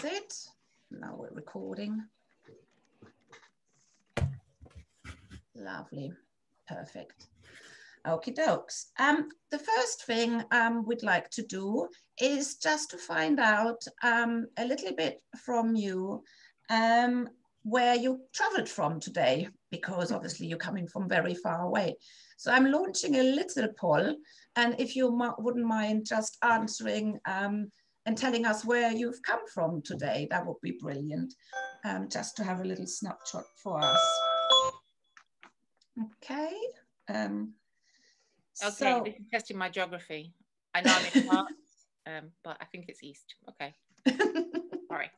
That's it. Now we're recording. Lovely, perfect. Okie dokes. Um, the first thing um, we'd like to do is just to find out um, a little bit from you um, where you traveled from today, because obviously you're coming from very far away. So I'm launching a little poll, and if you wouldn't mind just answering um, and telling us where you've come from today, that would be brilliant, um, just to have a little snapshot for us. Okay. Um, okay, so, this is testing my geography. I know I'm in Herts, um, but I think it's east. Okay. Sorry.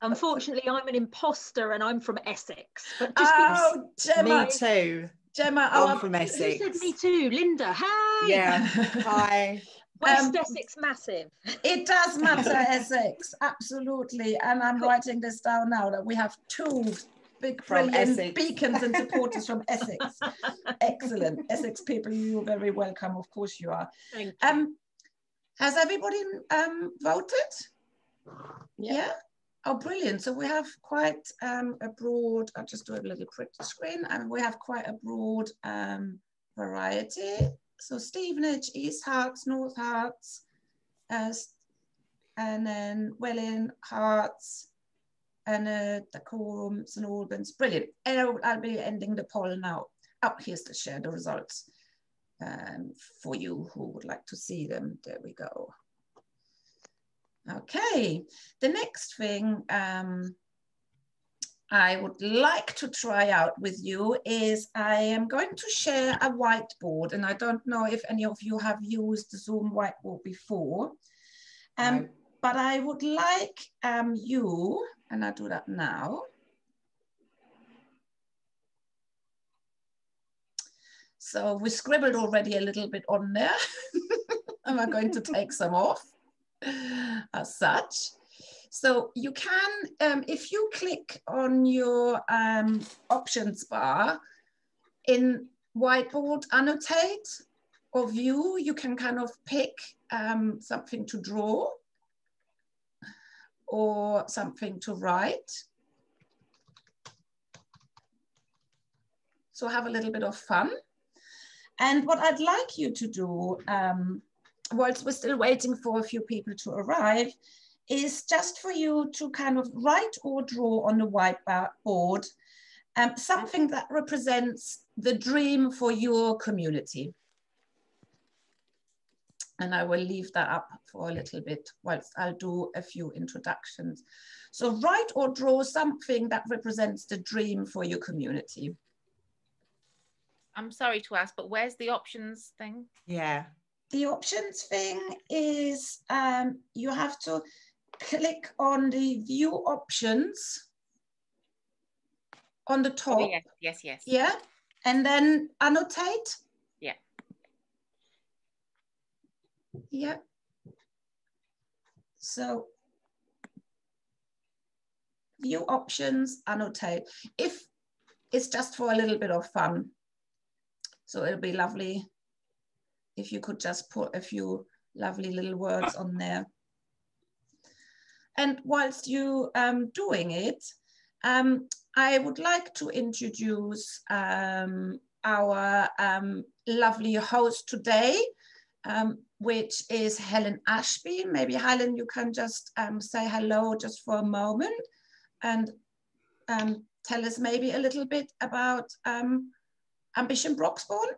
Unfortunately, I'm an imposter and I'm from Essex. But just oh, Gemma. Me too. Gemma, oh, I'm from Essex. You said me too. Linda, hi. Yeah. Hi. West um, Essex massive. It does matter, Essex, absolutely. And I'm writing this down now that we have two big brilliant beacons and supporters from Essex. Excellent. Essex people, you're very welcome. Of course you are. Thank um. Has everybody um, voted? Yeah. yeah. Oh, brilliant. So we have quite um, a broad, I'll just do a little quick screen, and we have quite a broad um, variety. So Stevenage, East Herts, North Herts, uh, and then Welwyn, Herts, and uh, Dacorum, St Albans. Brilliant. And I'll, I'll, be ending the poll now. Up oh, here's to share the results um, for you who would like to see them. There we go. Okay, the next thing um, I would like to try out with you is I am going to share a whiteboard and I don't know if any of you have used the Zoom whiteboard before, um, no. but I would like um, you, and I'll do that now. So we scribbled already a little bit on there. Am I going to take some off as such? So you can, um, if you click on your um, options bar in whiteboard annotate or view, you can kind of pick um, something to draw or something to write. So have a little bit of fun. And what I'd like you to do, um, whilst we're still waiting for a few people to arrive, is just for you to kind of write or draw on the whiteboard um, something that represents the dream for your community. And I will leave that up for a little bit whilst I'll do a few introductions. So write or draw something that represents the dream for your community. I'm sorry to ask, but where's the options thing? Yeah. The options thing is um, you have to click on the view options on the oh, top. Oh, yes, yes, yes. Yeah, and then annotate. Yeah. Yeah. So view options, annotate. If it's just for a little bit of fun. So it'll be lovely if you could just put a few lovely little words on there. And whilst you um, doing it, um, I would like to introduce um, our um, lovely host today, um, which is Helen Ashby. Maybe Helen, you can just um, say hello just for a moment and tell us maybe a little bit about Ambition Broxbourne.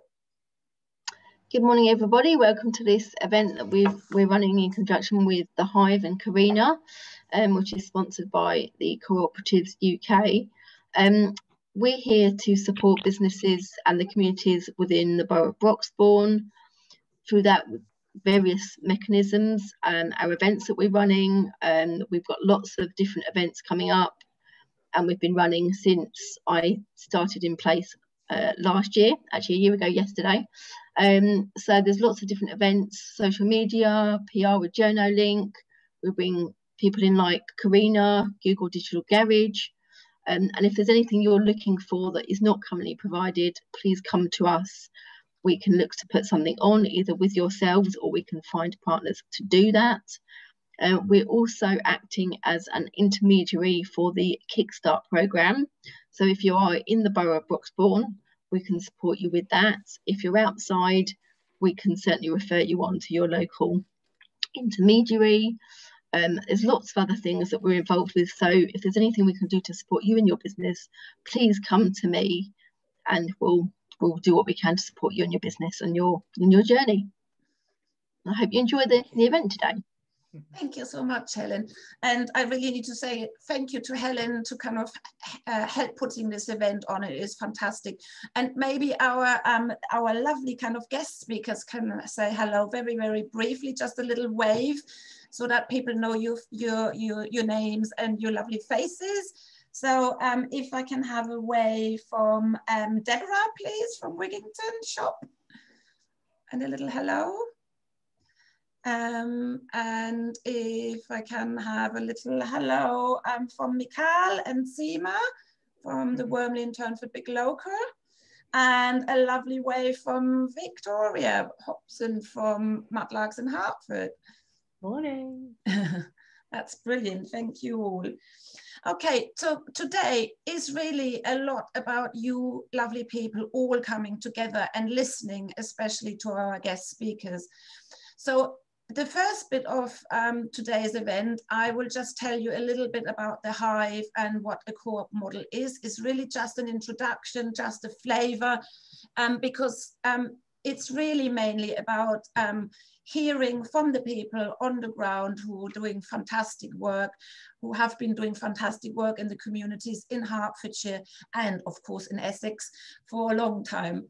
Good morning, everybody. Welcome to this event that we are running in conjunction with the Hive and Corinna, um, which is sponsored by the Cooperatives UK. Um, we're here to support businesses and the communities within the borough of Broxbourne through that various mechanisms and our events that we're running. Um, we've got lots of different events coming up and we've been running since I started in place uh, last year, actually a year ago yesterday. Um, so there's lots of different events, social media, PR with Jono JournoLink. We bring people in like Corinna, Google Digital Garage. Um, and if there's anything you're looking for that is not currently provided, please come to us. We can look to put something on either with yourselves or we can find partners to do that. Uh, we're also acting as an intermediary for the Kickstart programme. So if you are in the borough of Broxbourne, we can support you with that. If you're outside, we can certainly refer you on to your local intermediary. Um, there's lots of other things that we're involved with. So if there's anything we can do to support you in your business, please come to me and we'll we'll do what we can to support you in your business and your in your journey. I hope you enjoy the, the event today. Thank you so much, Helen. And I really need to say thank you to Helen to kind of uh, help putting this event on. It is fantastic. And maybe our um, our lovely kind of guest speakers can say hello very, very briefly, just a little wave so that people know you, your, your, your names and your lovely faces. So um, if I can have a wave from um, Deborah, please, from Wigginton Shop. And a little hello. Um, and if I can have a little hello um, from Mikal and Seema from the mm-hmm. Wormley and Turnford Big Local. And a lovely wave from Victoria Hobson from Mudlarks and Hertford. Morning. That's brilliant. Thank you all. Okay, so today is really a lot about you lovely people all coming together and listening, especially to our guest speakers. So the first bit of um, today's event, I will just tell you a little bit about the Hive and what a co-op model is. It's really just an introduction, just a flavor, um, because um, it's really mainly about um, hearing from the people on the ground who are doing fantastic work, who have been doing fantastic work in the communities in Hertfordshire and of course in Essex for a long time.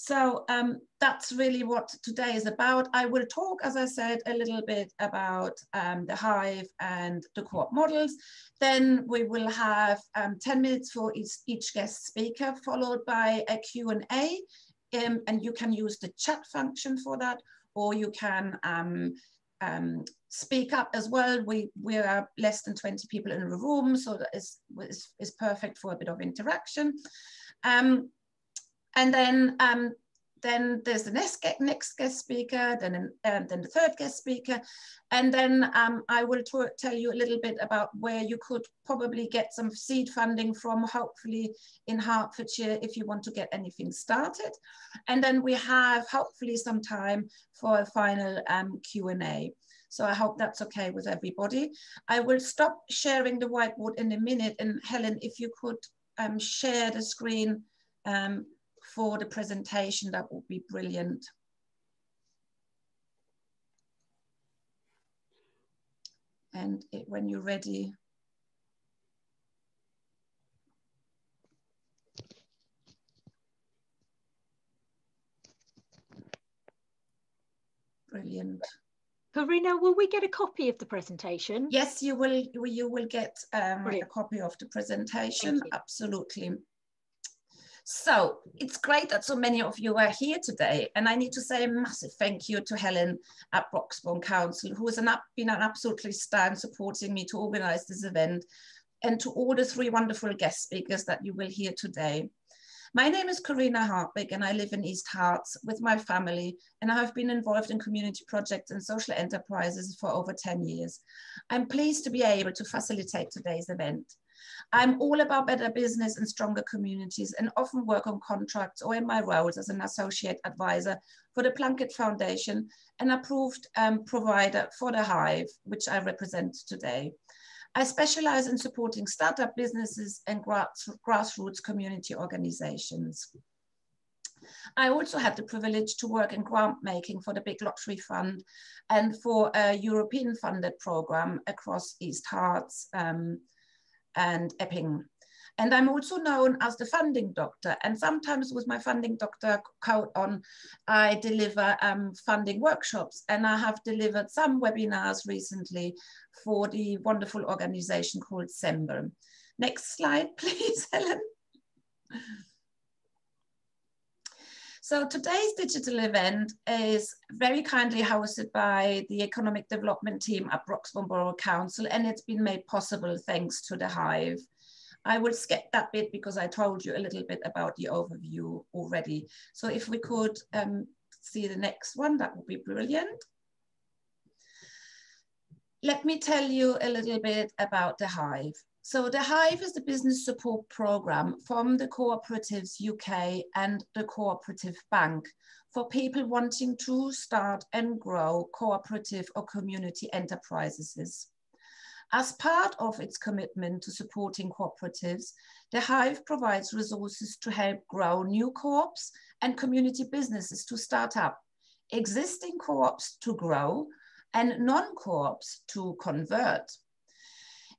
So um, that's really what today is about. I will talk, as I said, a little bit about um, the Hive and the co-op models. Then we will have um, 10 minutes for each, each, guest speaker, followed by a Q&A. Um, and you can use the chat function for that, or you can um, um, speak up as well. We, we are less than 20 people in the room, so that is, is, is perfect for a bit of interaction. Um, and then um, then there's the next, next guest speaker, then, um, then the third guest speaker. And then um, I will tell you a little bit about where you could probably get some seed funding from, hopefully in Hertfordshire, if you want to get anything started. And then we have hopefully some time for a final um, Q&A. So I hope that's okay with everybody. I will stop sharing the whiteboard in a minute. And Helen, if you could um, share the screen um, for the presentation, that would be brilliant. And it, when you're ready, Brilliant. Corinna, will we get a copy of the presentation? Yes, you will. You will get um, a copy of the presentation. Absolutely. So it's great that so many of you are here today. And I need to say a massive thank you to Helen at Broxbourne Council, who has an, been an absolutely star in supporting me to organize this event and to all the three wonderful guest speakers that you will hear today. My name is Corinna Hartwig and I live in East Herts with my family and I have been involved in community projects and social enterprises for over 10 years. I'm pleased to be able to facilitate today's event. I'm all about better business and stronger communities and often work on contracts or in my roles as an associate advisor for the Plunkett Foundation, an approved um, provider for the Hive, which I represent today. I specialize in supporting startup businesses and grass, grassroots community organizations. I also had the privilege to work in grant making for the Big Lottery Fund and for a European funded program across East Herts, um, and Epping. And I'm also known as the funding doctor. And sometimes with my funding doctor coat on, I deliver um, funding workshops. And I have delivered some webinars recently for the wonderful organization called SEMBL. Next slide, please, Helen. So today's digital event is very kindly hosted by the Economic Development Team at Broxbourne Borough Council, and it's been made possible thanks to the Hive. I will skip that bit because I told you a little bit about the overview already. So if we could um, see the next one, that would be brilliant. let me tell you a little bit about the Hive. So the Hive is the business support program from the Cooperatives UK and the Cooperative Bank for people wanting to start and grow cooperative or community enterprises. As part of its commitment to supporting cooperatives, the Hive provides resources to help grow new co-ops and community businesses to start up, existing co-ops to grow, and non-co-ops to convert.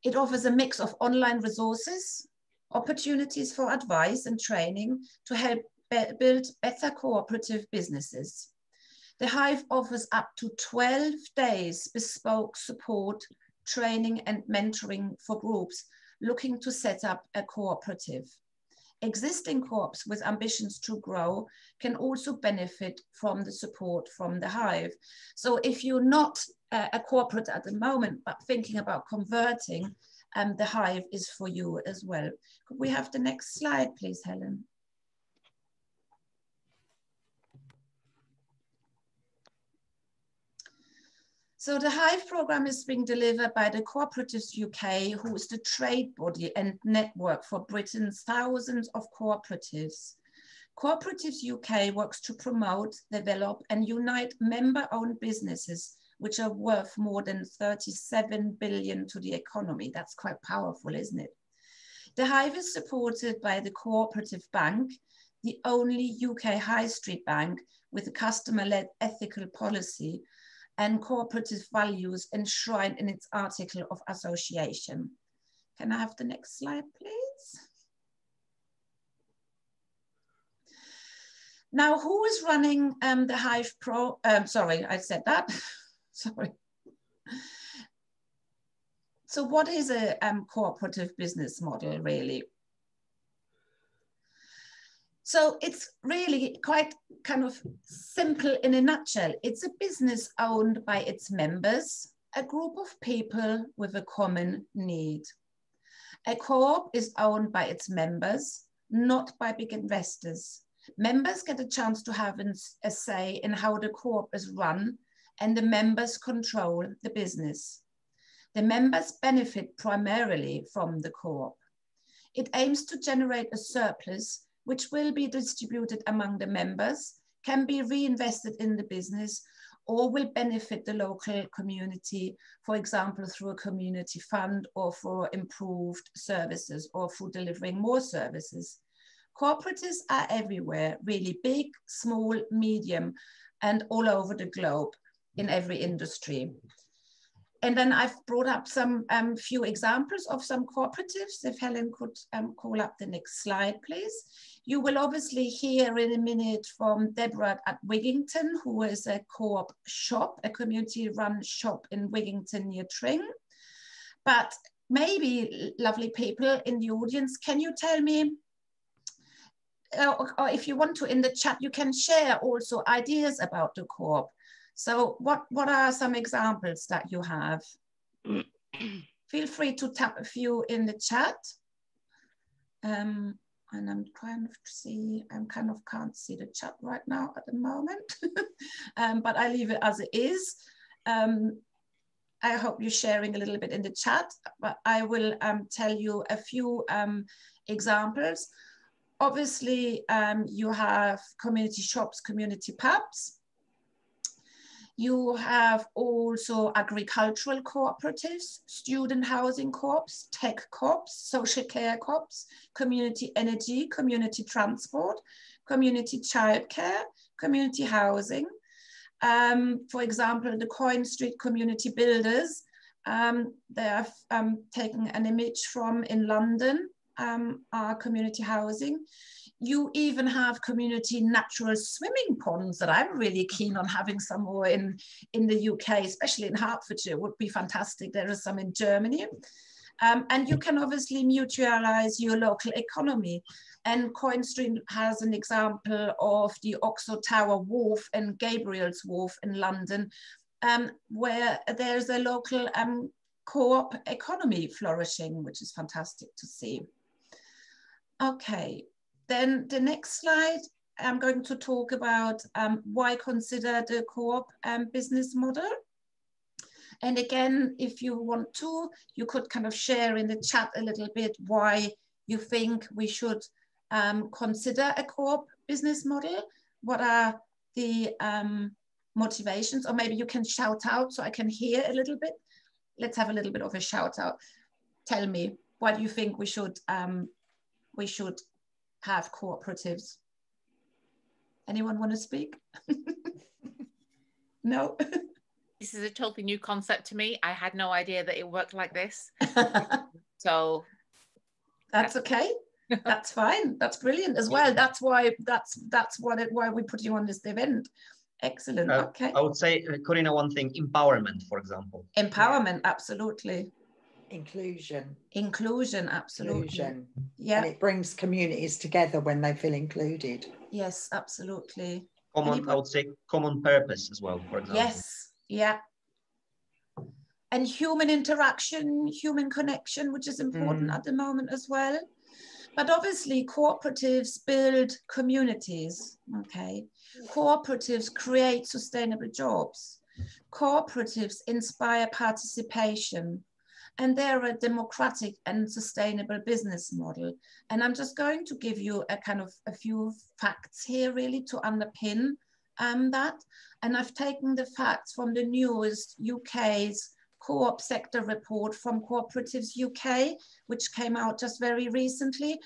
It offers a mix of online resources, opportunities for advice and training to help build better cooperative businesses. The Hive offers up to 12 days bespoke support, training and mentoring for groups looking to set up a cooperative. Existing co-ops with ambitions to grow can also benefit from the support from the Hive. So if you're not uh, a corporate at the moment, but thinking about converting, um, the Hive is for you as well. Could we have the next slide, please, Helen? So the Hive program is being delivered by the Cooperatives UK, who is the trade body and network for Britain's thousands of cooperatives. Cooperatives UK works to promote, develop and unite member-owned businesses which are worth more than 37 billion to the economy. That's quite powerful, isn't it? The Hive is supported by the Cooperative Bank, the only UK high street bank with a customer-led ethical policy and cooperative values enshrined in its article of association. Can I have the next slide, please? Now, who is running um, the Hive Pro? Um, sorry, I said that. sorry. So what is a um, cooperative business model really? So it's really quite kind of simple in a nutshell. It's a business owned by its members, a group of people with a common need. A co-op is owned by its members, not by big investors. Members get a chance to have a say in how the co-op is run and the members control the business. The members benefit primarily from the co-op. It aims to generate a surplus which will be distributed among the members, can be reinvested in the business, or will benefit the local community, for example, through a community fund or for improved services or for delivering more services. Cooperatives are everywhere, really big, small, medium, and all over the globe in every industry. And then I've brought up some um, few examples of some cooperatives. If Helen could um, call up the next slide, please. You will obviously hear in a minute from Deborah at Wigginton, who is a co-op shop, a community-run shop in Wigginton near Tring. But maybe, lovely people in the audience, can you tell me, uh, or if you want to in the chat, you can share also ideas about the co-op. So what, what are some examples that you have? Feel free to tap a few in the chat. Um, and I'm trying to see, I kind of can't see the chat right now at the moment, um, but I leave it as it is. Um, I hope you're sharing a little bit in the chat, but I will um, tell you a few um, examples. Obviously, um, you have community shops, community pubs, you have also agricultural cooperatives, student housing co-ops, tech co-ops, social care co-ops, community energy, community transport, community childcare, community housing. Um, for example, the Coin Street Community Builders, um, they have um, taken an image from in London, um, our community housing you even have community natural swimming ponds that I'm really keen on having some more in, in the UK, especially in Hertfordshire, would be fantastic. There are some in Germany. Um, and you can obviously mutualize your local economy. And Coin Street has an example of the Oxo Tower Wharf and Gabriel's Wharf in London, um, where there's a local um, co-op economy flourishing, which is fantastic to see. Okay, then the next slide, I'm going to talk about um, why consider the co-op um, business model. And again, if you want to, you could kind of share in the chat a little bit why you think we should um, consider a co-op business model. What are the um, motivations? Or maybe you can shout out so I can hear a little bit. Let's have a little bit of a shout out. Tell me, why do you think we should um, we should have cooperatives? Anyone want to speak? no. this is a totally new concept to me. I had no idea that it worked like this. so that's okay. that's fine. That's brilliant as well. That's why that's that's what it, why we put you on this event. Excellent. Uh, okay. I would say, uh, Corinna, one thing: empowerment, for example. Empowerment, absolutely. Inclusion. Inclusion, absolutely. Inclusion. Yeah. And it brings communities together when they feel included. Yes, absolutely. Common, Anybody? I would say, common purpose as well, for example. Yes. Yeah. And human interaction, human connection, which is important Mm. at the moment as well. But obviously, cooperatives build communities. Okay. Cooperatives create sustainable jobs. Cooperatives inspire participation. And they're a democratic and sustainable business model. And I'm just going to give you a kind of a few facts here, really, to underpin um, that. And I've taken the facts from the newest UK's co-op sector report from Cooperatives UK, which came out just very recently.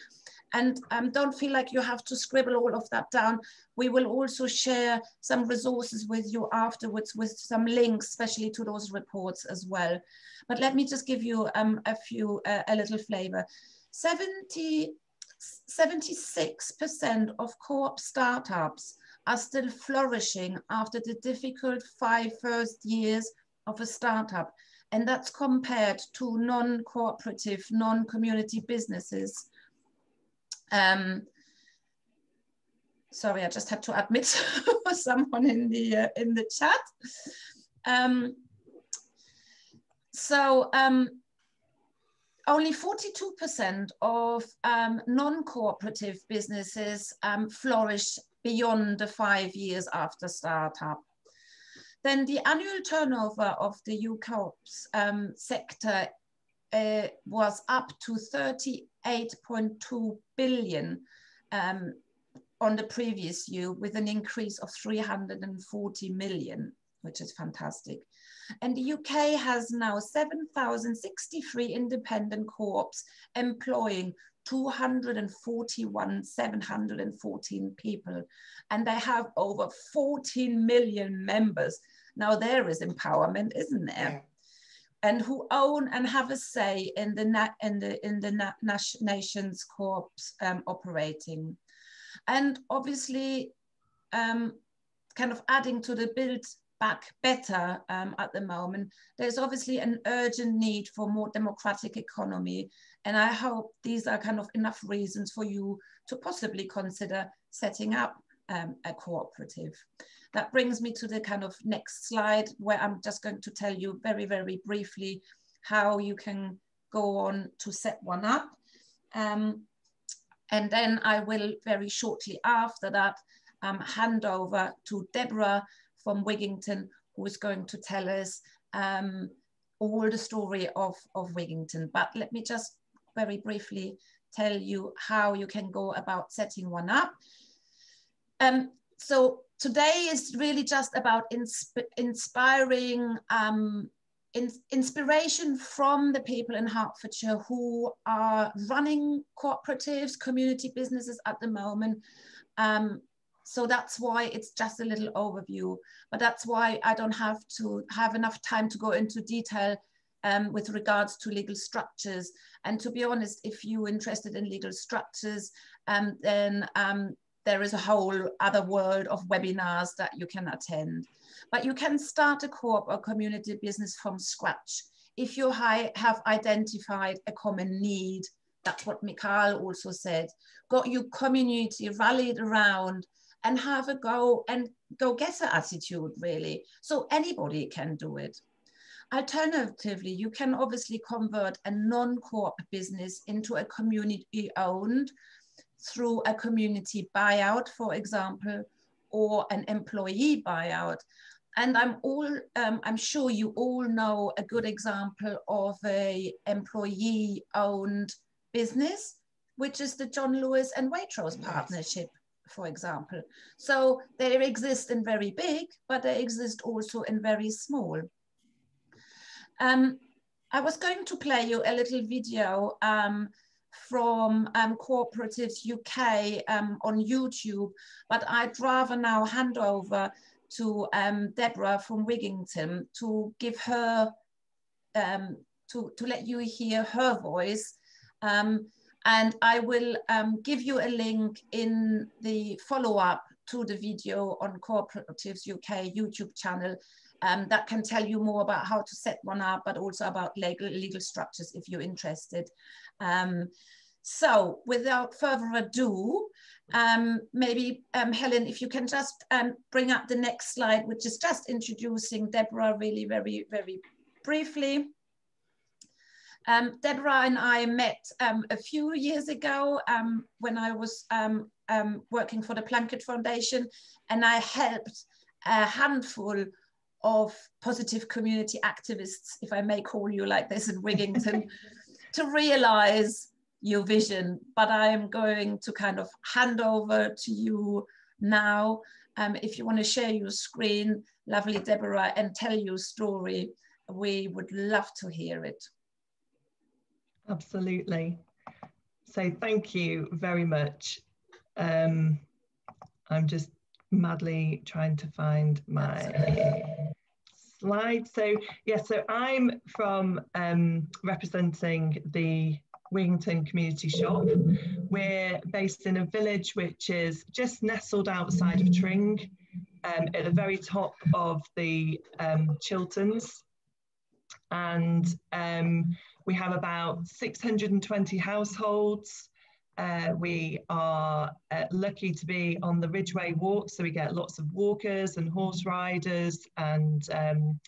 And um, don't feel like you have to scribble all of that down. We will also share some resources with you afterwards with some links, especially to those reports as well. But let me just give you um, a few, uh, a little flavor. 70, 76% of co-op startups are still flourishing after the difficult five first years of a startup. And that's compared to non-cooperative, non-community businesses. Um, sorry, I just had to admit someone in the, uh, in the chat. Um, so um, only 42% of um, non-cooperative businesses um, flourish beyond the five years after startup. Then the annual turnover of the UCOPS um, sector uh, was up to 38.2 billion um, on the previous year with an increase of 340 million, which is fantastic. And the UK has now 7,063 independent co-ops employing 241, 714 people. And they have over 14 million members. Now there is empowerment, isn't there? Yeah. And who own and have a say in the, na in the, in the na nation's co-ops um, operating. And obviously, um, kind of adding to the build back better um, at the moment, there's obviously an urgent need for more democratic economy. And I hope these are kind of enough reasons for you to possibly consider setting up um, a cooperative. That brings me to the kind of next slide where I'm just going to tell you very, very briefly how you can go on to set one up. Um, and then I will very shortly after that um, hand over to Deborah from Wigginton, who is going to tell us um, all the story of, of Wigginton. But let me just very briefly tell you how you can go about setting one up. Um, so today is really just about insp inspiring um, in inspiration from the people in Hertfordshire who are running cooperatives, community businesses at the moment. Um, so that's why it's just a little overview, but that's why I don't have to have enough time to go into detail um, with regards to legal structures. And to be honest, if you're interested in legal structures, um, then um, there is a whole other world of webinars that you can attend. But you can start a co-op or community business from scratch. If you have identified a common need, that's what Mikhail also said, got your community rallied around and have a go and go getter attitude really. So anybody can do it. Alternatively, you can obviously convert a non-co-op business into a community owned through a community buyout, for example, or an employee buyout. and I'm all, um, I'm sure you all know a good example of a employee owned business, which is the John Lewis and Waitrose partnership, for example. So they exist in very big, but they exist also in very small. Um, I was going to play you a little video um, from um, Cooperatives UK um, on YouTube, but I'd rather now hand over to um, Deborah from Wigginton to give her, um, to, to let you hear her voice. Um, and I will um, give you a link in the follow-up to the video on Cooperatives UK YouTube channel um, that can tell you more about how to set one up, but also about legal, legal structures if you're interested. Um, so without further ado, um, maybe um, Helen, if you can just um, bring up the next slide, which is just introducing Deborah really very, very briefly. Um, Deborah and I met a few years ago when I was working for the Plunkett Foundation and I helped a handful of positive community activists, if I may call you like this in Wigginton, to realize your vision. But I am going to kind of hand over to you now. Um, if you want to share your screen, lovely Deborah, and tell your story, we would love to hear it. Absolutely. So thank you very much. Um, I'm just madly trying to find my slide. So yeah, so I'm from um, representing the Wigginton Community Shop. We're based in a village which is just nestled outside of Tring, um, at the very top of the um, Chilterns. And um, we have about 620 households. Uh, we are uh, lucky to be on the Ridgeway Walk, so we get lots of walkers and horse riders, and um,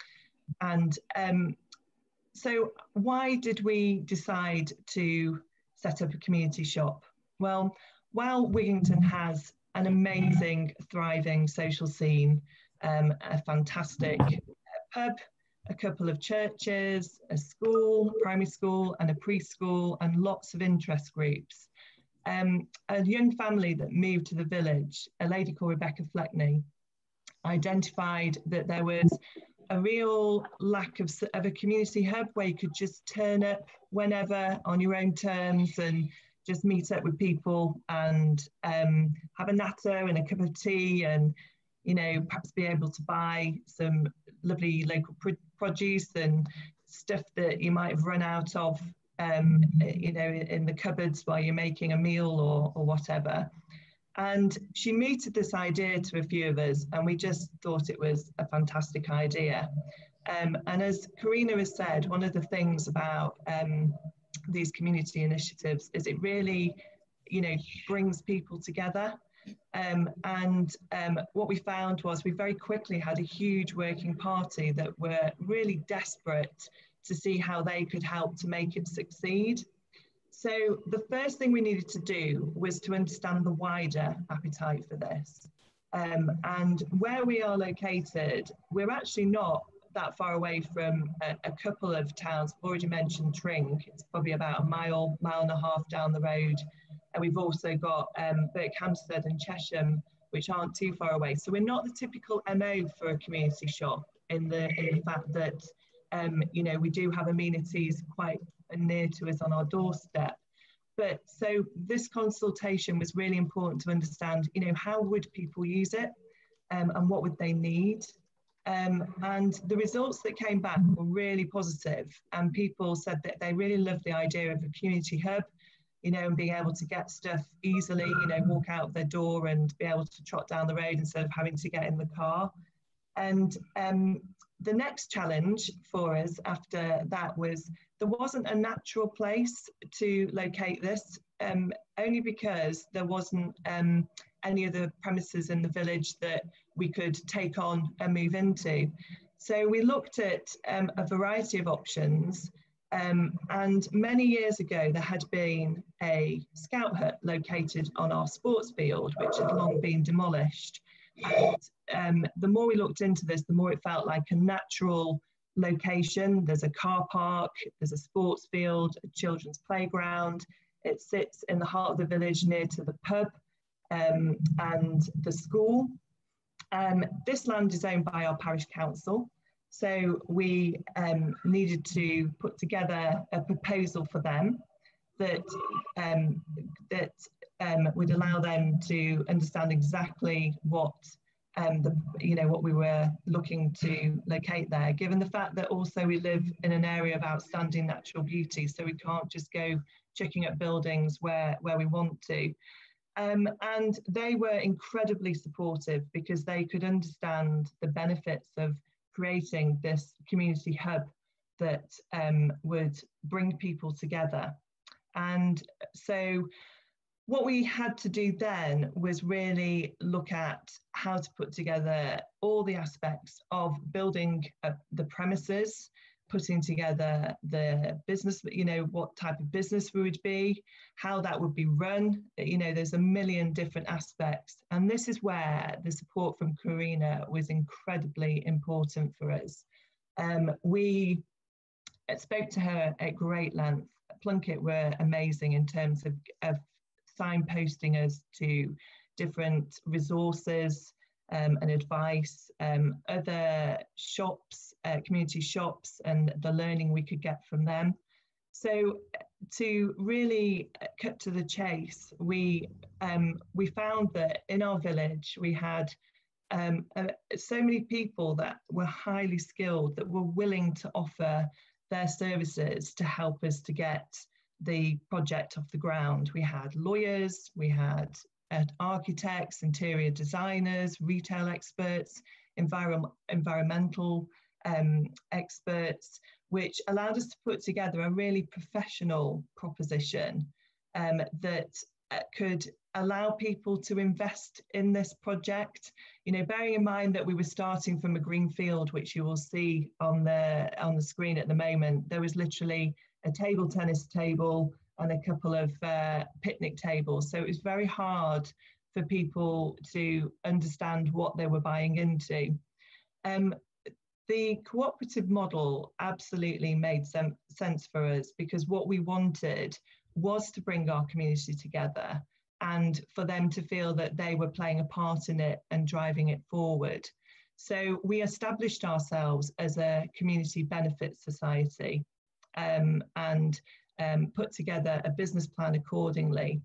and um, so why did we decide to set up a community shop? Well, while Wigginton has an amazing, thriving social scene, um, a fantastic pub, a couple of churches, a school, primary school, and a preschool, and lots of interest groups um, a young family that moved to the village, a lady called Rebecca Fleckney, identified that there was a real lack of, of a community hub where you could just turn up whenever on your own terms and just meet up with people and um, have a natter and a cup of tea and you know perhaps be able to buy some lovely local produce and stuff that you might have run out of um, you know, in the cupboards while you're making a meal or, or whatever. And she mooted this idea to a few of us, and we just thought it was a fantastic idea. Um, and as Corinna has said, one of the things about um, these community initiatives is it really, you know, brings people together. Um, and um, what we found was we very quickly had a huge working party that were really desperate to see how they could help to make it succeed. So the first thing we needed to do was to understand the wider appetite for this. Um, and where we are located, we're actually not that far away from a, a, couple of towns. I've already mentioned Tring, it's probably about a mile, mile and a half down the road. And we've also got um, Berkhamsted and Chesham, which aren't too far away. So we're not the typical MO for a community shop in the, in the fact that um, you know, we do have amenities quite near to us on our doorstep. But so this consultation was really important to understand, you know, how would people use it um, and what would they need? Um, and the results that came back were really positive and people said that they really loved the idea of a community hub you know, and being able to get stuff easily, you know, walk out their door and be able to trot down the road instead of having to get in the car. And um, the next challenge for us after that was there wasn't a natural place to locate this, um, only because there wasn't um, any of the premises in the village that we could take on and move into. So we looked at um, a variety of options. Um, and many years ago, there had been a scout hut located on our sports field, which had long been demolished. And um, the more we looked into this, the more it felt like a natural location. There's a car park, there's a sports field, a children's playground. It sits in the heart of the village near to the pub um, and the school. Um, this land is owned by our parish council. So we um, needed to put together a proposal for them that um, that um, would allow them to understand exactly what um, the, you know what we were looking to locate there. Given the fact that also we live in an area of outstanding natural beauty, so we can't just go checking up buildings where where we want to. Um, and they were incredibly supportive because they could understand the benefits of creating this community hub that um, would bring people together. And so what we had to do then was really look at how to put together all the aspects of building uh, the premises, putting together the business, you know, what type of business we would be, how that would be run. You know, there's a million different aspects. And this is where the support from Corinna was incredibly important for us. Um, we spoke to her at great length. plunkett were amazing in terms of, of signposting us to different resources, um, and advice, um, other shops, uh, community shops, and the learning we could get from them. So to really cut to the chase, we um, we found that in our village we had um, uh, so many people that were highly skilled that were willing to offer their services to help us to get the project off the ground. We had lawyers, we had architects, interior designers, retail experts, enviro environmental um, experts, which allowed us to put together a really professional proposition um, that uh, could allow people to invest in this project. You know, bearing in mind that we were starting from a green field, which you will see on the on the screen at the moment, there was literally a table tennis table, and a couple of uh, picnic tables. So it was very hard for people to understand what they were buying into. Um, the cooperative model absolutely made sense for us because what we wanted was to bring our community together and for them to feel that they were playing a part in it and driving it forward. So we established ourselves as a community benefit society um, and um, put together a business plan accordingly.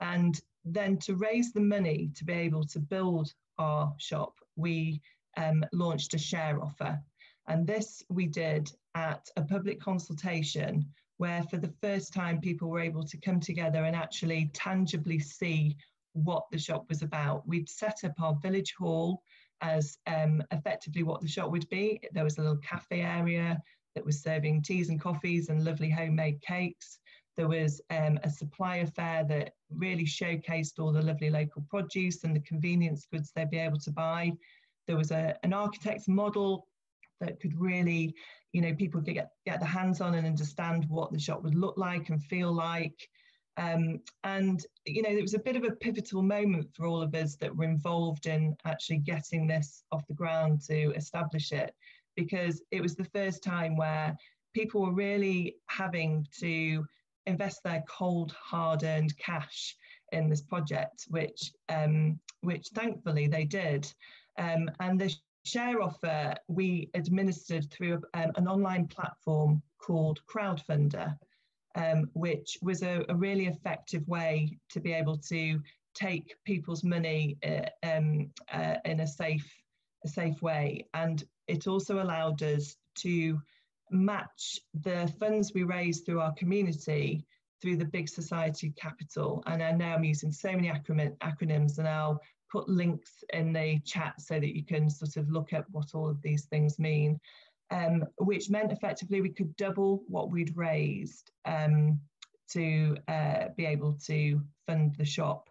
And then to raise the money to be able to build our shop, we um, launched a share offer. And this we did at a public consultation where for the first time people were able to come together and actually tangibly see what the shop was about. We'd set up our village hall as um, effectively what the shop would be. There was a little cafe area, that was serving teas and coffees and lovely homemade cakes. There was um, a supplier fair that really showcased all the lovely local produce and the convenience goods they'd be able to buy. There was a, an architect's model that could really, you know, people could get, get their hands on and understand what the shop would look like and feel like. Um, and, you know, it was a bit of a pivotal moment for all of us that were involved in actually getting this off the ground to establish it because it was the first time where people were really having to invest their cold, hard-earned cash in this project, which um, which thankfully they did. Um, and the share offer we administered through um, an online platform called Crowdfunder, um, which was a, a, really effective way to be able to take people's money uh, um, uh, in a safe a safe way. And it also allowed us to match the funds we raised through our community through the big society capital. And I now I'm using so many acronym, acronyms and I'll put links in the chat so that you can sort of look at what all of these things mean, um, which meant effectively we could double what we'd raised um, to uh, be able to fund the shop.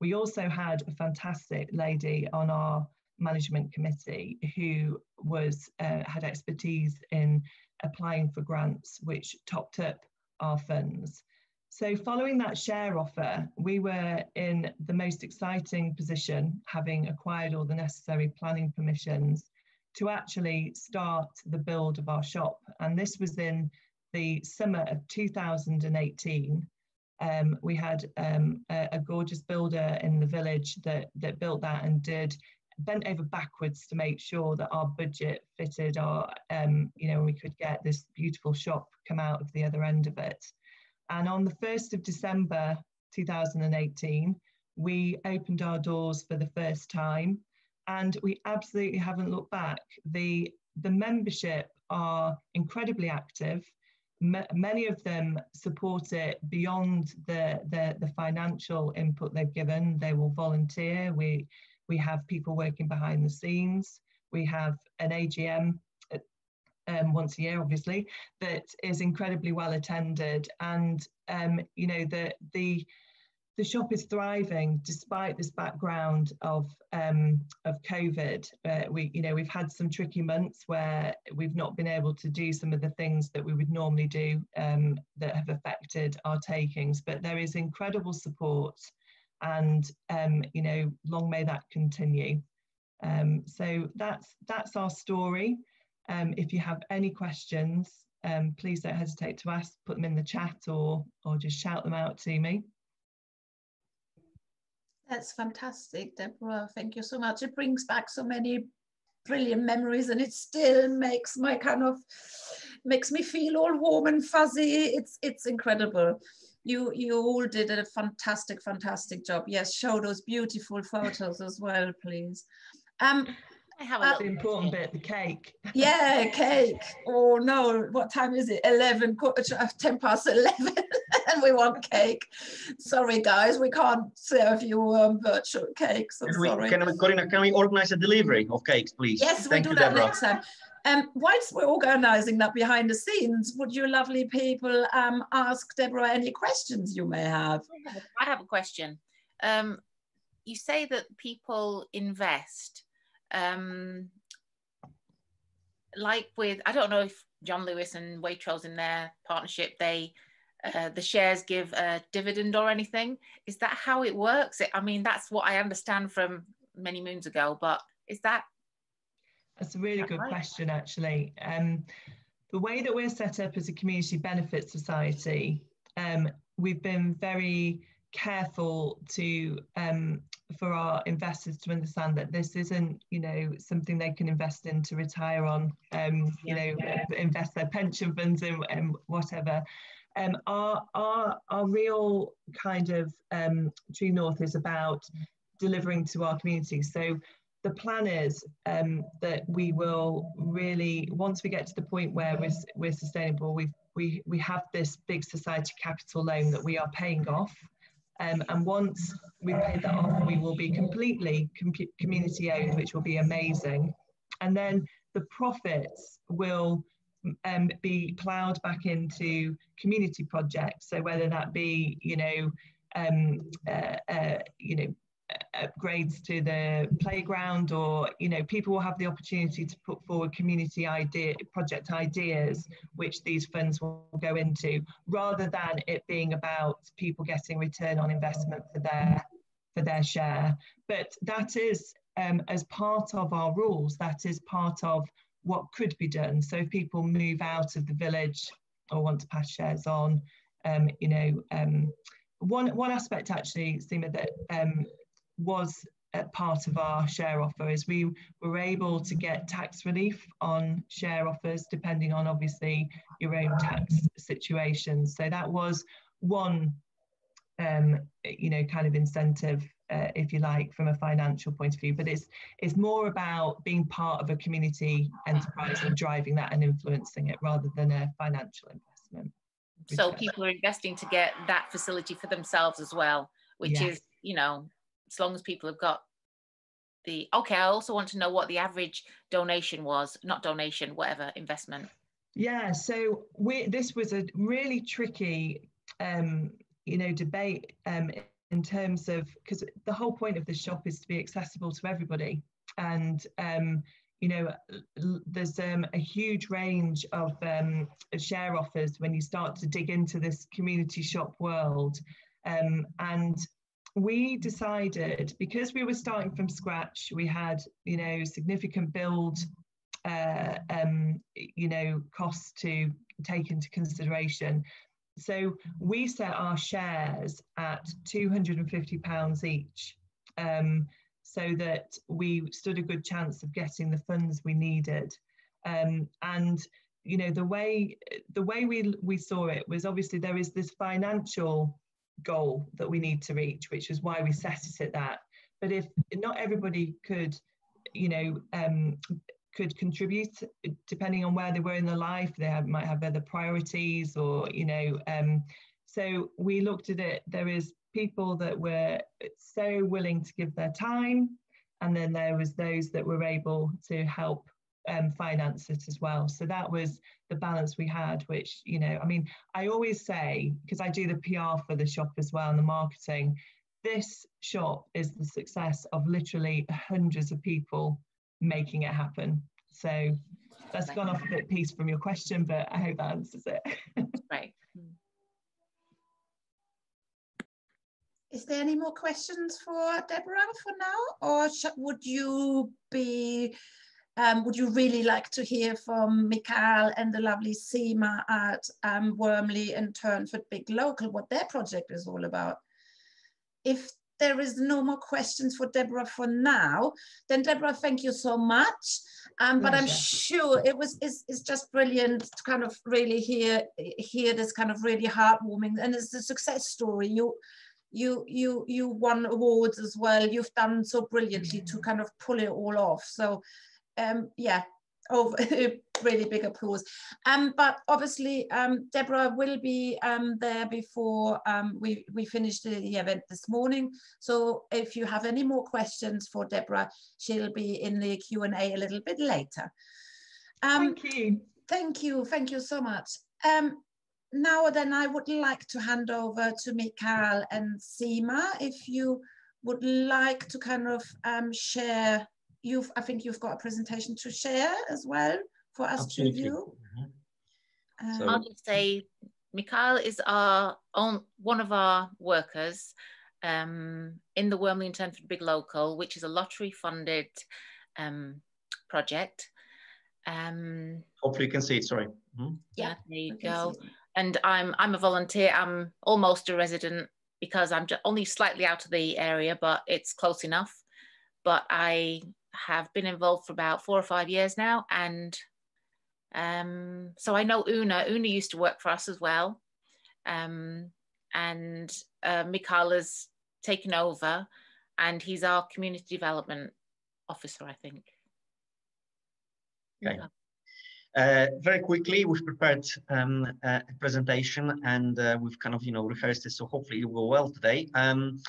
We also had a fantastic lady on our management committee who was uh, had expertise in applying for grants which topped up our funds. So following that share offer, we were in the most exciting position, having acquired all the necessary planning permissions to actually start the build of our shop. And this was in the summer of 2018. Um, we had um, a, a, gorgeous builder in the village that, that built that and did bent over backwards to make sure that our budget fitted our, um, you know, we could get this beautiful shop come out of the other end of it. And on the 1st of December 2018, we opened our doors for the first time and we absolutely haven't looked back. The, the membership are incredibly active. Many of them support it beyond the, the, the financial input they've given. They will volunteer. We, we have people working behind the scenes. We have an AGM um, once a year, obviously, that is incredibly well attended. And um, you know the the the shop is thriving despite this background of um, of COVID. Uh, we, you know, we've had some tricky months where we've not been able to do some of the things that we would normally do um, that have affected our takings. But there is incredible support, and um, you know, long may that continue. Um, so that's that's our story. Um, if you have any questions, um, please don't hesitate to ask, put them in the chat or, or just shout them out to me. That's fantastic, Deborah. Thank you so much. It brings back so many brilliant memories and it still makes my kind of makes me feel all warm and fuzzy. It's it's incredible. You you all did a fantastic, fantastic job. Yes, show those beautiful photos as well, please. Um, I have uh, the important bit, the cake. Yeah, cake. Oh no, what time is it? 11, 10 past 11 and we want cake. Sorry guys, we can't serve you um, virtual cakes. I'm can we, sorry. Can we, Corinna, can we organize a delivery of cakes, please? Yes, we'll do you, that Deborah. next time. Um, whilst we're organising that behind the scenes, would you lovely people um, ask Deborah any questions you may have? I have a question. Um, you say that people invest um, like with I don't know if John Lewis and Waitrose in their partnership they uh, the shares give a dividend or anything. Is that how it works? I mean, that's what I understand from many moons ago, but is that? That's a really good right? question, actually. Um, the way that we're set up as a community benefit society, um, we've been very careful to um, for our investors to understand that this isn't you know something they can invest in to retire on um, you know invest their pension funds in and whatever um, our, our our real kind of um, true north is about delivering to our community so the plan is um, that we will really once we get to the point where we're, we're sustainable we we we have this big society capital loan that we are paying off um, and once we pay that off, we will be completely com community owned, which will be amazing. And then the profits will um, be ploughed back into community projects. So whether that be, you know, um, uh, uh, you know, upgrades to the playground or you know people will have the opportunity to put forward community idea project ideas which these funds will go into rather than it being about people getting return on investment for their for their share. But that is um, as part of our rules that is part of what could be done. So if people move out of the village or want to pass shares on um, you know um, one one aspect actually Seema that um, was a part of our share offer is we were able to get tax relief on share offers depending on obviously your own tax situation. So that was one um, you know kind of incentive uh, if you like from a financial point of view. But it's it's more about being part of a community enterprise and driving that and influencing it rather than a financial investment. So people are investing to get that facility for themselves as well which yes. is you know as long as people have got the okay i also want to know what the average donation was not donation whatever investment yeah so we this was a really tricky um you know debate um in terms of because the whole point of the shop is to be accessible to everybody and um you know, there's um, a huge range of um, share offers when you start to dig into this community shop world. Um, and we decided because we were starting from scratch, we had, you know, significant build, uh, um, you know, costs to take into consideration. So we set our shares at £250 each. Um, so that we stood a good chance of getting the funds we needed. Um, and you know the way the way we we saw it was obviously there is this financial goal that we need to reach, which is why we set it at that. But if not everybody could, you know, um, could contribute depending on where they were in their life, they have, might have other priorities, or you know. Um, so we looked at it. There is people that were so willing to give their time and then there was those that were able to help um, finance it as well. So that was the balance we had which you know i mean i always say because i do the pr for the shop as well and the marketing this shop is the success of literally hundreds of people making it happen. So that's gone off a bit piece from your question but i hope that answers it. Right. Is there any more questions for Deborah for now, or would you be, um, would you really like to hear from Mikael and the lovely Seema at um, Wormley and Turnford Big Local, what their project is all about? If there is no more questions for Deborah for now, then Deborah, thank you so much. Um, but I'm sure it was it's, it's just brilliant to kind of really hear hear this kind of really heartwarming and it's a success story. You you you you won awards as well. You've done so brilliantly to kind of pull it all off. So um, yeah, over really big applause. Um, but obviously, um, Deborah will be um, there before um, we, we finish the, the, event this morning. So if you have any more questions for Deborah, she'll be in the Q&A a little bit later. Um, thank you. Thank you. Thank you so much. Um, now then I would like to hand over to Mikael and Seema if you would like to kind of um, share you've I think you've got a presentation to share as well for us Absolutely. to view. Mm -hmm. um, so, I'll just say Mikael is our own one of our workers um, in the Wormley and Turnford Big Local, which is a lottery funded um, project. Um, Hopefully you can see it, sorry. Mm -hmm. Yeah, there you go and I'm I'm a volunteer. I'm almost a resident because I'm just only slightly out of the area, but it's close enough. But I have been involved for about four or five years now, and um, so I know Una. Una used to work for us as well, um, and uh, has taken over, and he's our community development officer, I think. Okay. Uh, very quickly, we've prepared um, a presentation and uh, we've kind of, you know, rehearsed it, so hopefully it will go well today. Um,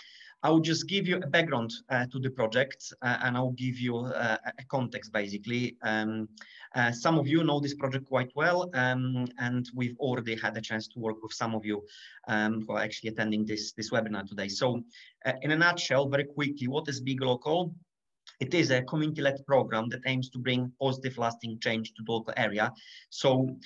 I will just give you a background uh, to the project uh, and I'll give you uh, a context basically. Um, uh, some of you know this project quite well um, and we've already had a chance to work with some of you um, who are actually attending this, this webinar today. So in a nutshell, very quickly, what is Big Local? It is a community-led program that aims to bring positive lasting change to the local area. So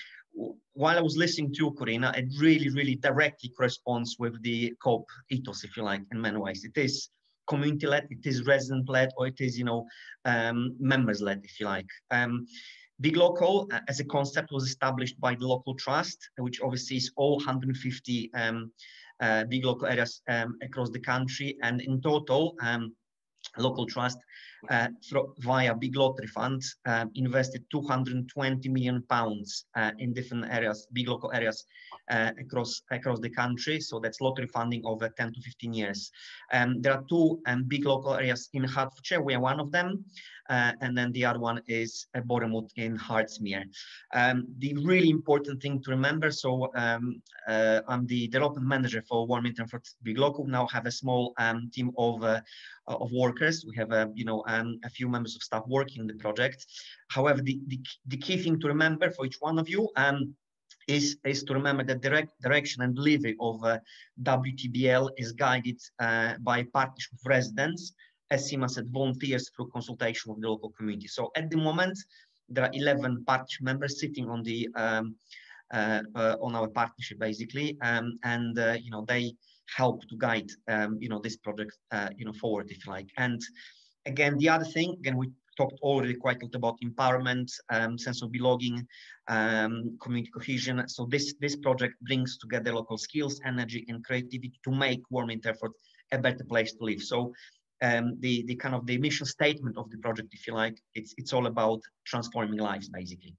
while I was listening to Corinna, it really, really directly corresponds with the co-op ethos, if you like, in many ways. It is community-led, it is resident-led, or it is, you know, um, members-led, if you like. Um, Big Local uh, as a concept was established by the local trust, which oversees all 150 um, uh, big local areas um, across the country. And in total, um, local trust through, via big lottery fund uh, invested 220 million pounds uh, in different areas, big local areas uh, across across the country. So that's lottery funding over 10 to 15 years. Um, there are two um, big local areas in Hertfordshire. We are one of them. Uh, and then the other one is uh, Borehamwood in Hertsmere. Um, the really important thing to remember, so um, uh, I'm the development manager for Wormley for Big Local, now have a small um, team of, uh, of workers. We have, a, you know, um, a few members of staff working on the project. However, the, the, the, key thing to remember for each one of you um, is, is to remember that direct direction and delivery of uh, WTBL is guided uh, by partnership with residents, as Seema said, volunteers through consultation with the local community. So at the moment, there are 11 partnership members sitting on the um, uh, uh, on our partnership basically, um, and uh, you know they help to guide um, you know this project uh, you know forward if you like. And again, the other thing, again, we talked already quite a lot about empowerment, um, sense of belonging, um, community cohesion. So this this project brings together local skills, energy, and creativity to make Wormley and Turnford a better place to live. So um, the the kind of the mission statement of the project, if you like, it's it's all about transforming lives, basically.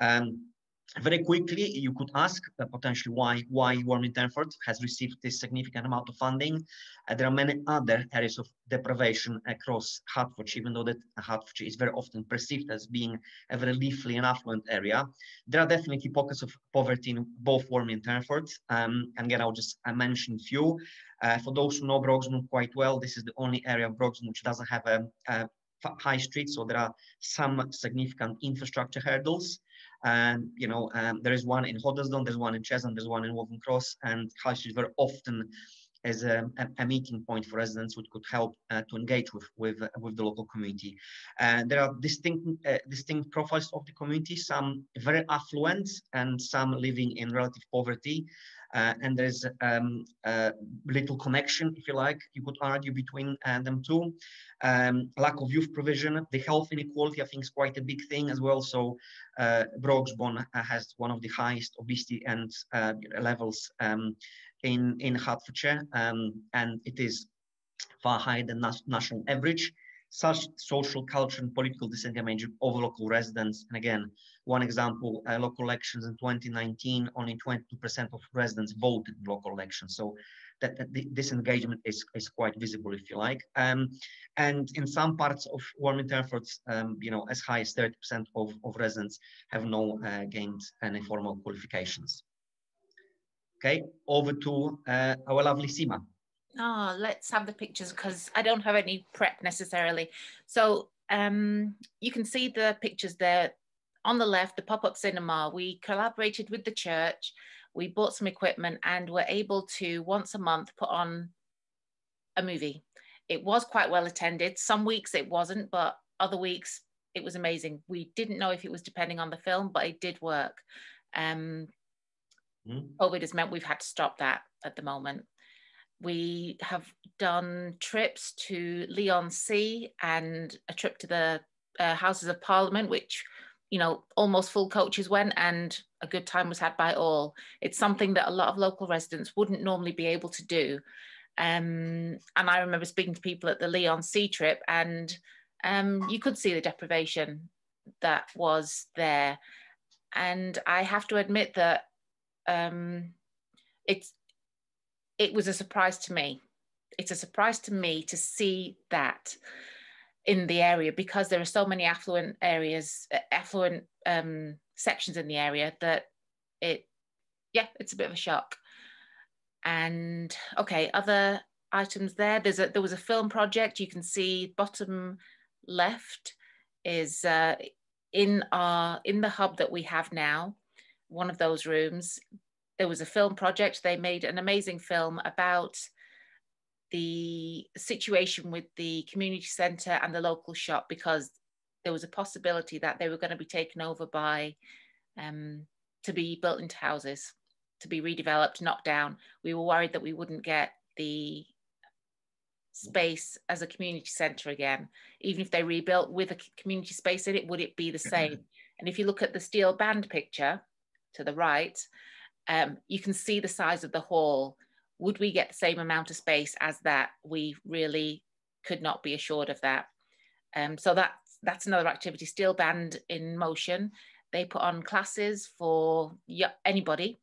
Um, very quickly, you could ask uh, potentially why why Wormley and Turnford has received this significant amount of funding. Uh, there are many other areas of deprivation across Hertfordshire, even though that Hertfordshire is very often perceived as being a very leafy and affluent area. There are definitely pockets of poverty in both Warming and. Um, and again, I'll just I mention a few. Uh, for those who know Broxbourne quite well, this is the only area of Broxbourne which doesn't have a, a high streets. so there are some significant infrastructure hurdles. And you know, um, there is one in Hoddesdon, there's one in Cheshunt, there's one in Waltham Cross, and High streets very often as a, a, meeting point for residents which could help uh, to engage with with, uh, with the local community. And there are distinct uh, distinct profiles of the community, some very affluent and some living in relative poverty. Uh, and there's um, little connection, if you like, you could argue between uh, them two. Um, lack of youth provision, the health inequality, I think, is quite a big thing as well. So, uh, Broxbourne has one of the highest obesity and uh, levels um, in in Hertfordshire, um, and it is far higher than national average such social, cultural, and political disengagement of local residents. And again, one example, uh, local elections in 2019, only 22% of residents voted in local elections. So that, that this engagement is, is quite visible, if you like. Um, and in some parts of Wormley and Turnford, um, you know, as high as 30% of, of residents have no uh, gained any formal qualifications. Okay, over to uh, our lovely Seema. Oh, let's have the pictures because I don't have any prep necessarily. So um, you can see the pictures there. On the left, the pop-up cinema, we collaborated with the church. We bought some equipment and were able to once a month put on a movie. It was quite well attended. Some weeks it wasn't, but other weeks it was amazing. We didn't know if it was depending on the film, but it did work. Um, mm. COVID has meant we've had to stop that at the moment. We have done trips to Leigh-on-Sea and a trip to the uh, Houses of Parliament, which, you know, almost full coaches went and a good time was had by all. It's something that a lot of local residents wouldn't normally be able to do. Um, and I remember speaking to people at the Leigh-on-Sea trip and um, you could see the deprivation that was there. And I have to admit that um, it's it was a surprise to me. It's a surprise to me to see that in the area because there are so many affluent areas, affluent um, sections in the area that it, yeah, it's a bit of a shock. And okay, other items there. There's a there was a film project. You can see bottom left is uh, in our in the hub that we have now. One of those rooms there was a film project. They made an amazing film about the situation with the community centre and the local shop because there was a possibility that they were going to be taken over by um, to be built into houses, to be redeveloped, knocked down. We were worried that we wouldn't get the space as a community centre again. Even if they rebuilt with a community space in it, would it be the same? and if you look at the steel band picture to the right, um, you can see the size of the hall. Would we get the same amount of space as that? We really could not be assured of that. Um, so that's, that's another activity, Steel Band in Motion. They put on classes for anybody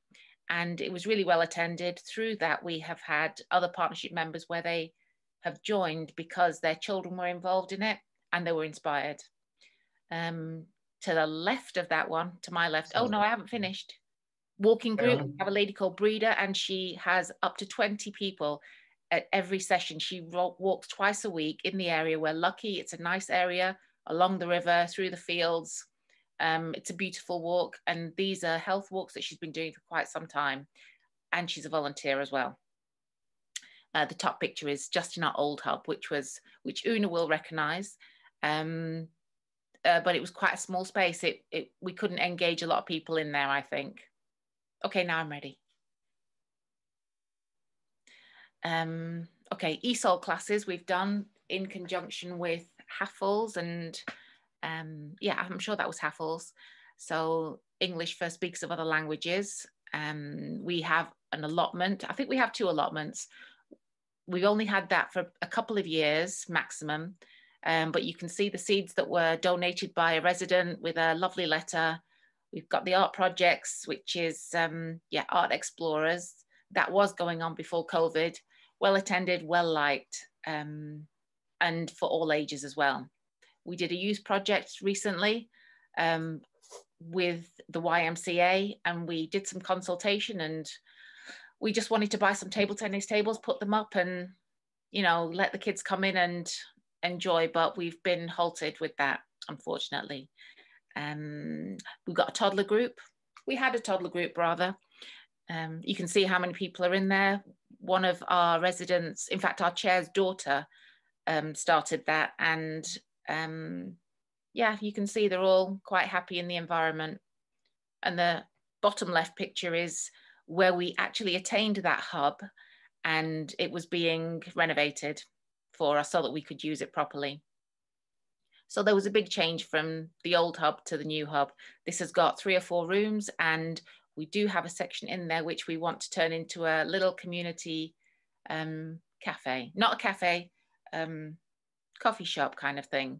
and it was really well attended. Through that, we have had other partnership members where they have joined because their children were involved in it and they were inspired. Um, to the left of that one, to my left, oh no, I haven't finished walking group. We have a lady called Breeder, and she has up to 20 people at every session. She walks twice a week in the area. We're lucky, it's a nice area along the river, through the fields. Um, it's a beautiful walk, and these are health walks that she's been doing for quite some time, and she's a volunteer as well. Uh, the top picture is just in our old hub, which was which Una will recognise. Um, uh, but it was quite a small space. It, it we couldn't engage a lot of people in there. I think. Okay, now I'm ready. Um, okay, ESOL classes we've done in conjunction with HAFLS and um, yeah, I'm sure that was HAFLS. So English for speakers of other languages. Um, we have an allotment. I think we have two allotments. We've only had that for a couple of years maximum, um, but you can see the seeds that were donated by a resident with a lovely letter. We've got the art projects, which is, um, yeah, Art Explorers. That was going on before COVID. Well attended, well liked, um, and for all ages as well. We did a youth project recently um, with the YMCA and we did some consultation and we just wanted to buy some table tennis tables, put them up and, you know, let the kids come in and enjoy, but we've been halted with that, unfortunately. Um, we've got a toddler group. We had a toddler group rather. Um, you can see how many people are in there. One of our residents, in fact, our chair's daughter um, started that and um, yeah, you can see they're all quite happy in the environment. And the bottom left picture is where we actually attained that hub and it was being renovated for us so that we could use it properly. So there was a big change from the old hub to the new hub. This has got three or four rooms and we do have a section in there which we want to turn into a little community um, cafe, not a cafe, um, coffee shop kind of thing.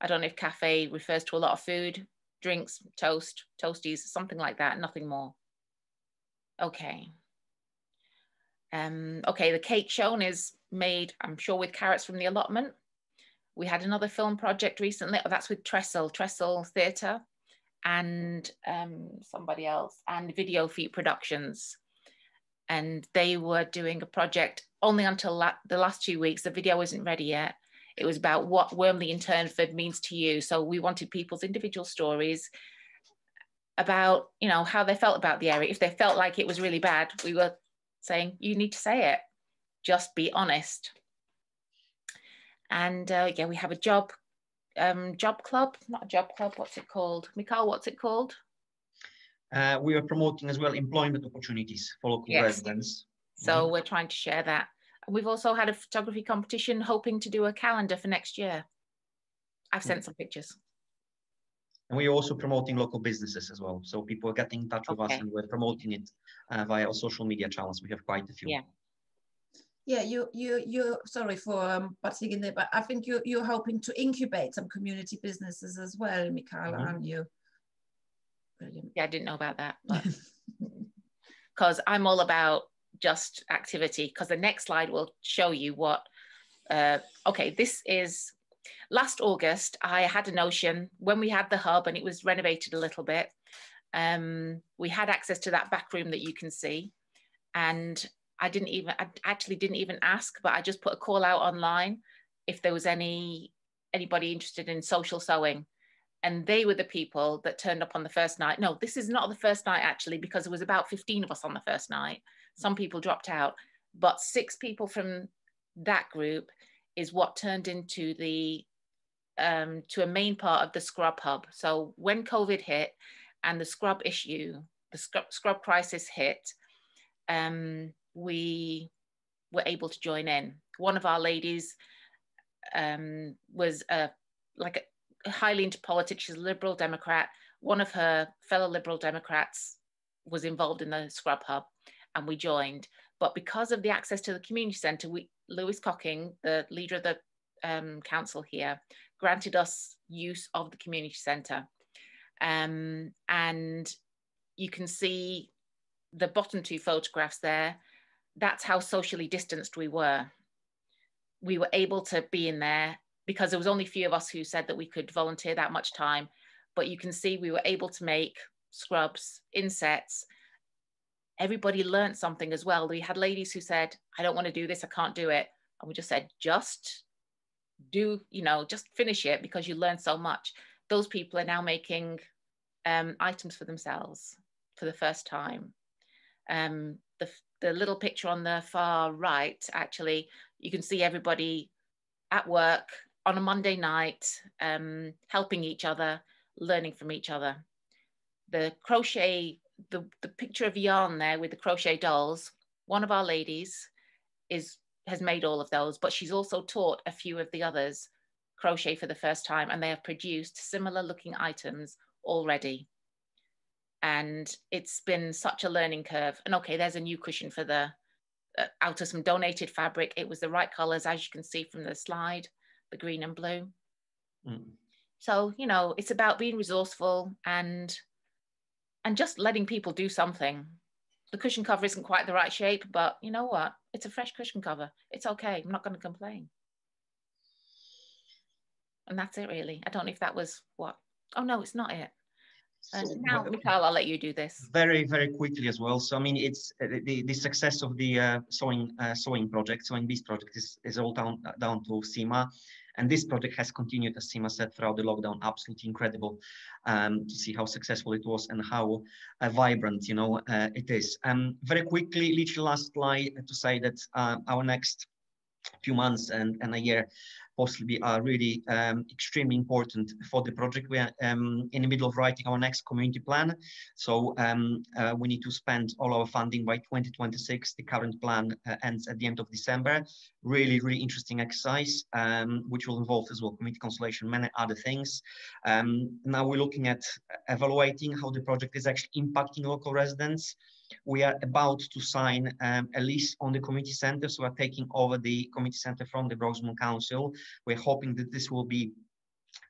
I don't know if cafe refers to a lot of food, drinks, toast, toasties, something like that, nothing more. Okay. Um, okay, the cake shown is made, I'm sure, with carrots from the allotment. We had another film project recently, oh, that's with Trestle, Trestle Theatre and um, somebody else, and Video Feet Productions. And they were doing a project only until la the last two weeks. The video isn't ready yet. It was about what Wormley in means to you. So we wanted people's individual stories about, you know, how they felt about the area. If they felt like it was really bad, we were saying, you need to say it. Just be honest. And uh, yeah, we have a job um, job club, not a job club. What's it called? Mikhail, what's it called? Uh, we are promoting as well employment opportunities for local yes. residents. So mm -hmm. we're trying to share that. We've also had a photography competition, hoping to do a calendar for next year. I've sent some pictures. And we're also promoting local businesses as well. So people are getting in touch with okay. us and we're promoting it uh, via our social media channels. We have quite a few. Yeah. Yeah, you you you sorry for um, butting in there, but I think you you're hoping to incubate some community businesses as well, Michaela, mm -hmm. aren't you? Brilliant. Yeah, I didn't know about that, because I'm all about just activity because the next slide will show you what, uh, okay, this is, last August, I had a notion when we had the hub and it was renovated a little bit, um, we had access to that back room that you can see. And I didn't even, I actually didn't even ask, but I just put a call out online if there was any anybody interested in social sewing and they were the people that turned up on the first night. No, this is not the first night actually, because there was about 15 of us on the first night. Some people dropped out, but six people from that group is what turned into the um, to a main part of the scrub hub. So when COVID hit and the scrub issue, the scrub, scrub crisis hit, um, we were able to join in. One of our ladies um, was a, like a, highly into politics. She's a liberal Democrat. One of her fellow liberal Democrats was involved in the scrub hub and we joined. But because of the access to the community centre, we, Lewis Cocking, the leader of the um, council here, granted us use of the community centre. Um, and you can see the bottom two photographs there. That's how socially distanced we were. We were able to be in there because there was only a few of us who said that we could volunteer that much time. But you can see we were able to make scrubs, insets, everybody learned something as well. We had ladies who said, I don't want to do this, I can't do it. And we just said, just do, you know, just finish it because you learn so much. Those people are now making um, items for themselves for the first time. Um, the, the little picture on the far right, actually, you can see everybody at work on a Monday night, um, helping each other, learning from each other. The crochet, the, the picture of yarn there with the crochet dolls, one of our ladies is has made all of those, but she's also taught a few of the others crochet for the first time and they have produced similar looking items already. And it's been such a learning curve. And okay, there's a new cushion for the, uh, out of some donated fabric. It was the right colors, as you can see from the slide, the green and blue. Mm. So, you know, it's about being resourceful and and just letting people do something. The cushion cover isn't quite the right shape, but you know what? It's a fresh cushion cover. It's okay. I'm not going to complain. And that's it, really. I don't know if that was what. Oh, no, it's not it. Uh, so, now, Mikhail, I'll let you do this. Very, very quickly as well. So, I mean, it's uh, the, the success of the uh, sewing uh, sewing project, sewing bees project, is, is all down down to Seema, and this project has continued, as Seema said, throughout the lockdown. Absolutely incredible um, to see how successful it was and how uh, vibrant, you know, uh, it is. Um, very quickly, literally last slide to say that our next few months and, and a year possibly are really um, extremely important for the project. We are um, in the middle of writing our next community plan. So um, uh, we need to spend all our funding by 2026. The current plan uh, ends at the end of December. Really, really interesting exercise, um, which will involve as well community consultation, many other things. Um, now we're looking at evaluating how the project is actually impacting local residents we are about to sign um, a lease on the community center. So we're taking over the community center from the Broxbourne Council. We're hoping that this will be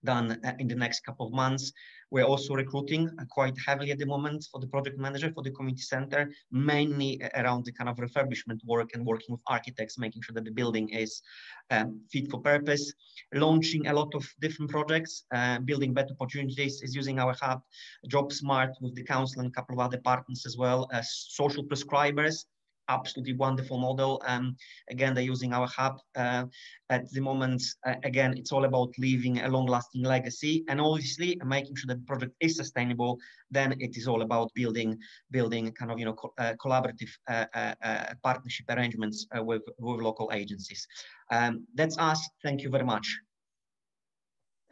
done uh, in the next couple of months. We're also recruiting uh, quite heavily at the moment for the project manager for the community center, mainly around the kind of refurbishment work and working with architects, making sure that the building is um, fit for purpose. Launching a lot of different projects, uh, building better opportunities is using our hub, Job Smart with the council and a couple of other partners as well as social prescribers absolutely wonderful model. Um, again, they're using our hub uh, at the moment. Uh, again, it's all about leaving a long-lasting legacy, and obviously making sure that the project is sustainable. Then it is all about building, building kind of you know co uh, collaborative uh, uh, uh, partnership arrangements with with local agencies. Um, that's us. Thank you very much.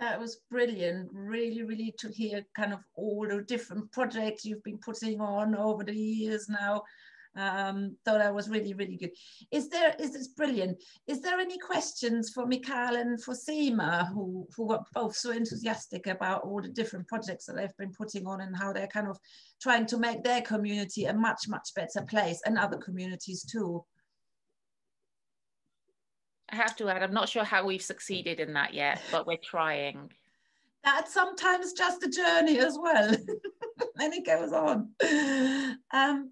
That was brilliant. Really, really to hear kind of all the different projects you've been putting on over the years now um, thought that was really, really good. Is there, is this brilliant? Is there any questions for Mikhail and for Seema, who, who were both so enthusiastic about all the different projects that they've been putting on and how they're kind of trying to make their community a much, much better place and other communities too? I have to add, I'm not sure how we've succeeded in that yet, but we're trying. That's sometimes just a journey as well. and it goes on. Um,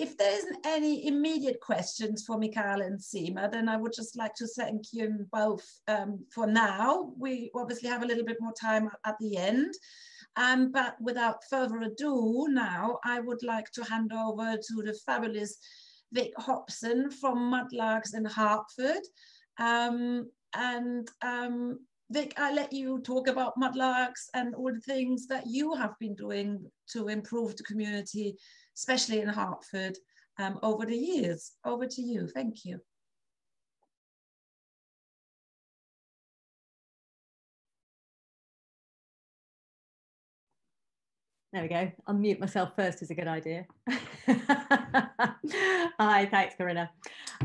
if there isn't any immediate questions for Mikhail and Seema, then I would just like to thank you both um, for now. We obviously have a little bit more time at the end. Um, but without further ado, now I would like to hand over to the fabulous Vic Hobson from Mudlarks in Hertford. Um, and um, Vic, I let you talk about Mudlarks and all the things that you have been doing to improve the community especially in Hertford, um, over the years. Over to you. Thank you. There we go. Unmute myself first is a good idea. Hi, thanks, Corinna.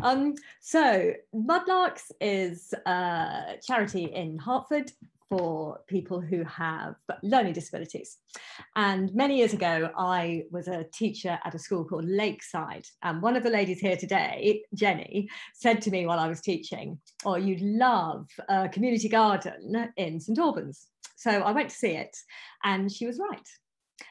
Um, so, Mudlarks is a charity in Hertford for people who have learning disabilities. And many years ago, I was a teacher at a school called Lakeside. And one of the ladies here today, Jenny, said to me while I was teaching, Oh, you'd love a community garden in St. Albans. So I went to see it, and she was right.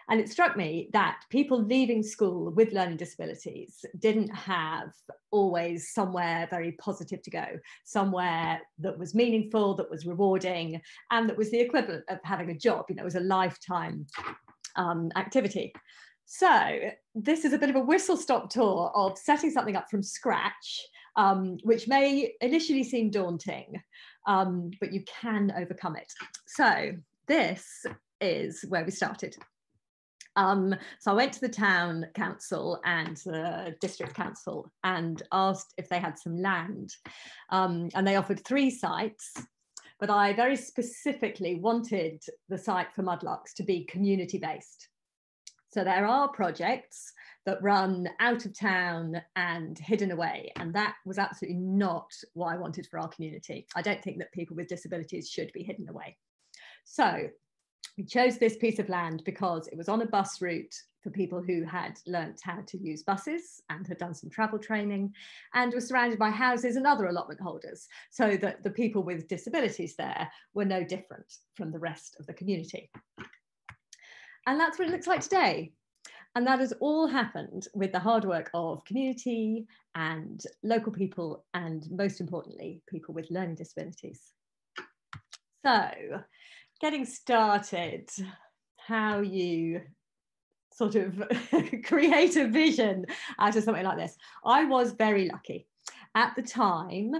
And it struck me that people leaving school with learning disabilities didn't have always somewhere very positive to go, somewhere that was meaningful, that was rewarding, and that was the equivalent of having a job. You know, it was a lifetime um, activity. So this is a bit of a whistle stop tour of setting something up from scratch, um, which may initially seem daunting, um, but you can overcome it. So this is where we started. Um, so I went to the town council and the district council and asked if they had some land. Um, and they offered three sites, but I very specifically wanted the site for Mudlarks to be community based. So there are projects that run out of town and hidden away. And that was absolutely not what I wanted for our community. I don't think that people with disabilities should be hidden away. So we chose this piece of land because it was on a bus route for people who had learnt how to use buses and had done some travel training and was surrounded by houses and other allotment holders so that the people with disabilities there were no different from the rest of the community. And that's what it looks like today. And that has all happened with the hard work of community and local people, and most importantly, people with learning disabilities. So, getting started, how you sort of create a vision out of something like this. I was very lucky. At the time,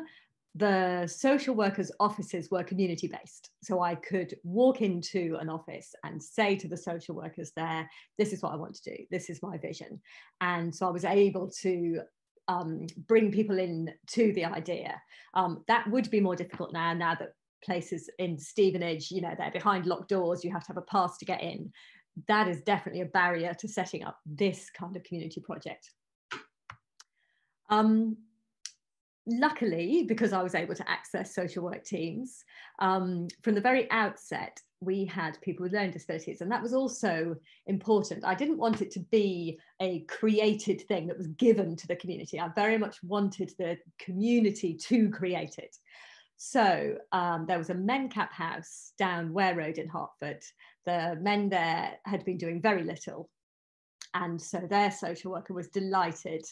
the social workers' offices were community based. So I could walk into an office and say to the social workers there, this is what I want to do, this is my vision. And so I was able to um, bring people in to the idea. Um, that would be more difficult now, now that places in Stevenage, you know, they're behind locked doors, you have to have a pass to get in. That is definitely a barrier to setting up this kind of community project. Um, luckily, because I was able to access social work teams, um, from the very outset, we had people with learning disabilities, and that was also important. I didn't want it to be a created thing that was given to the community. I very much wanted the community to create it. So um, there was a Mencap house down Ware Road in Hertford. The men there had been doing very little. And so their social worker was delighted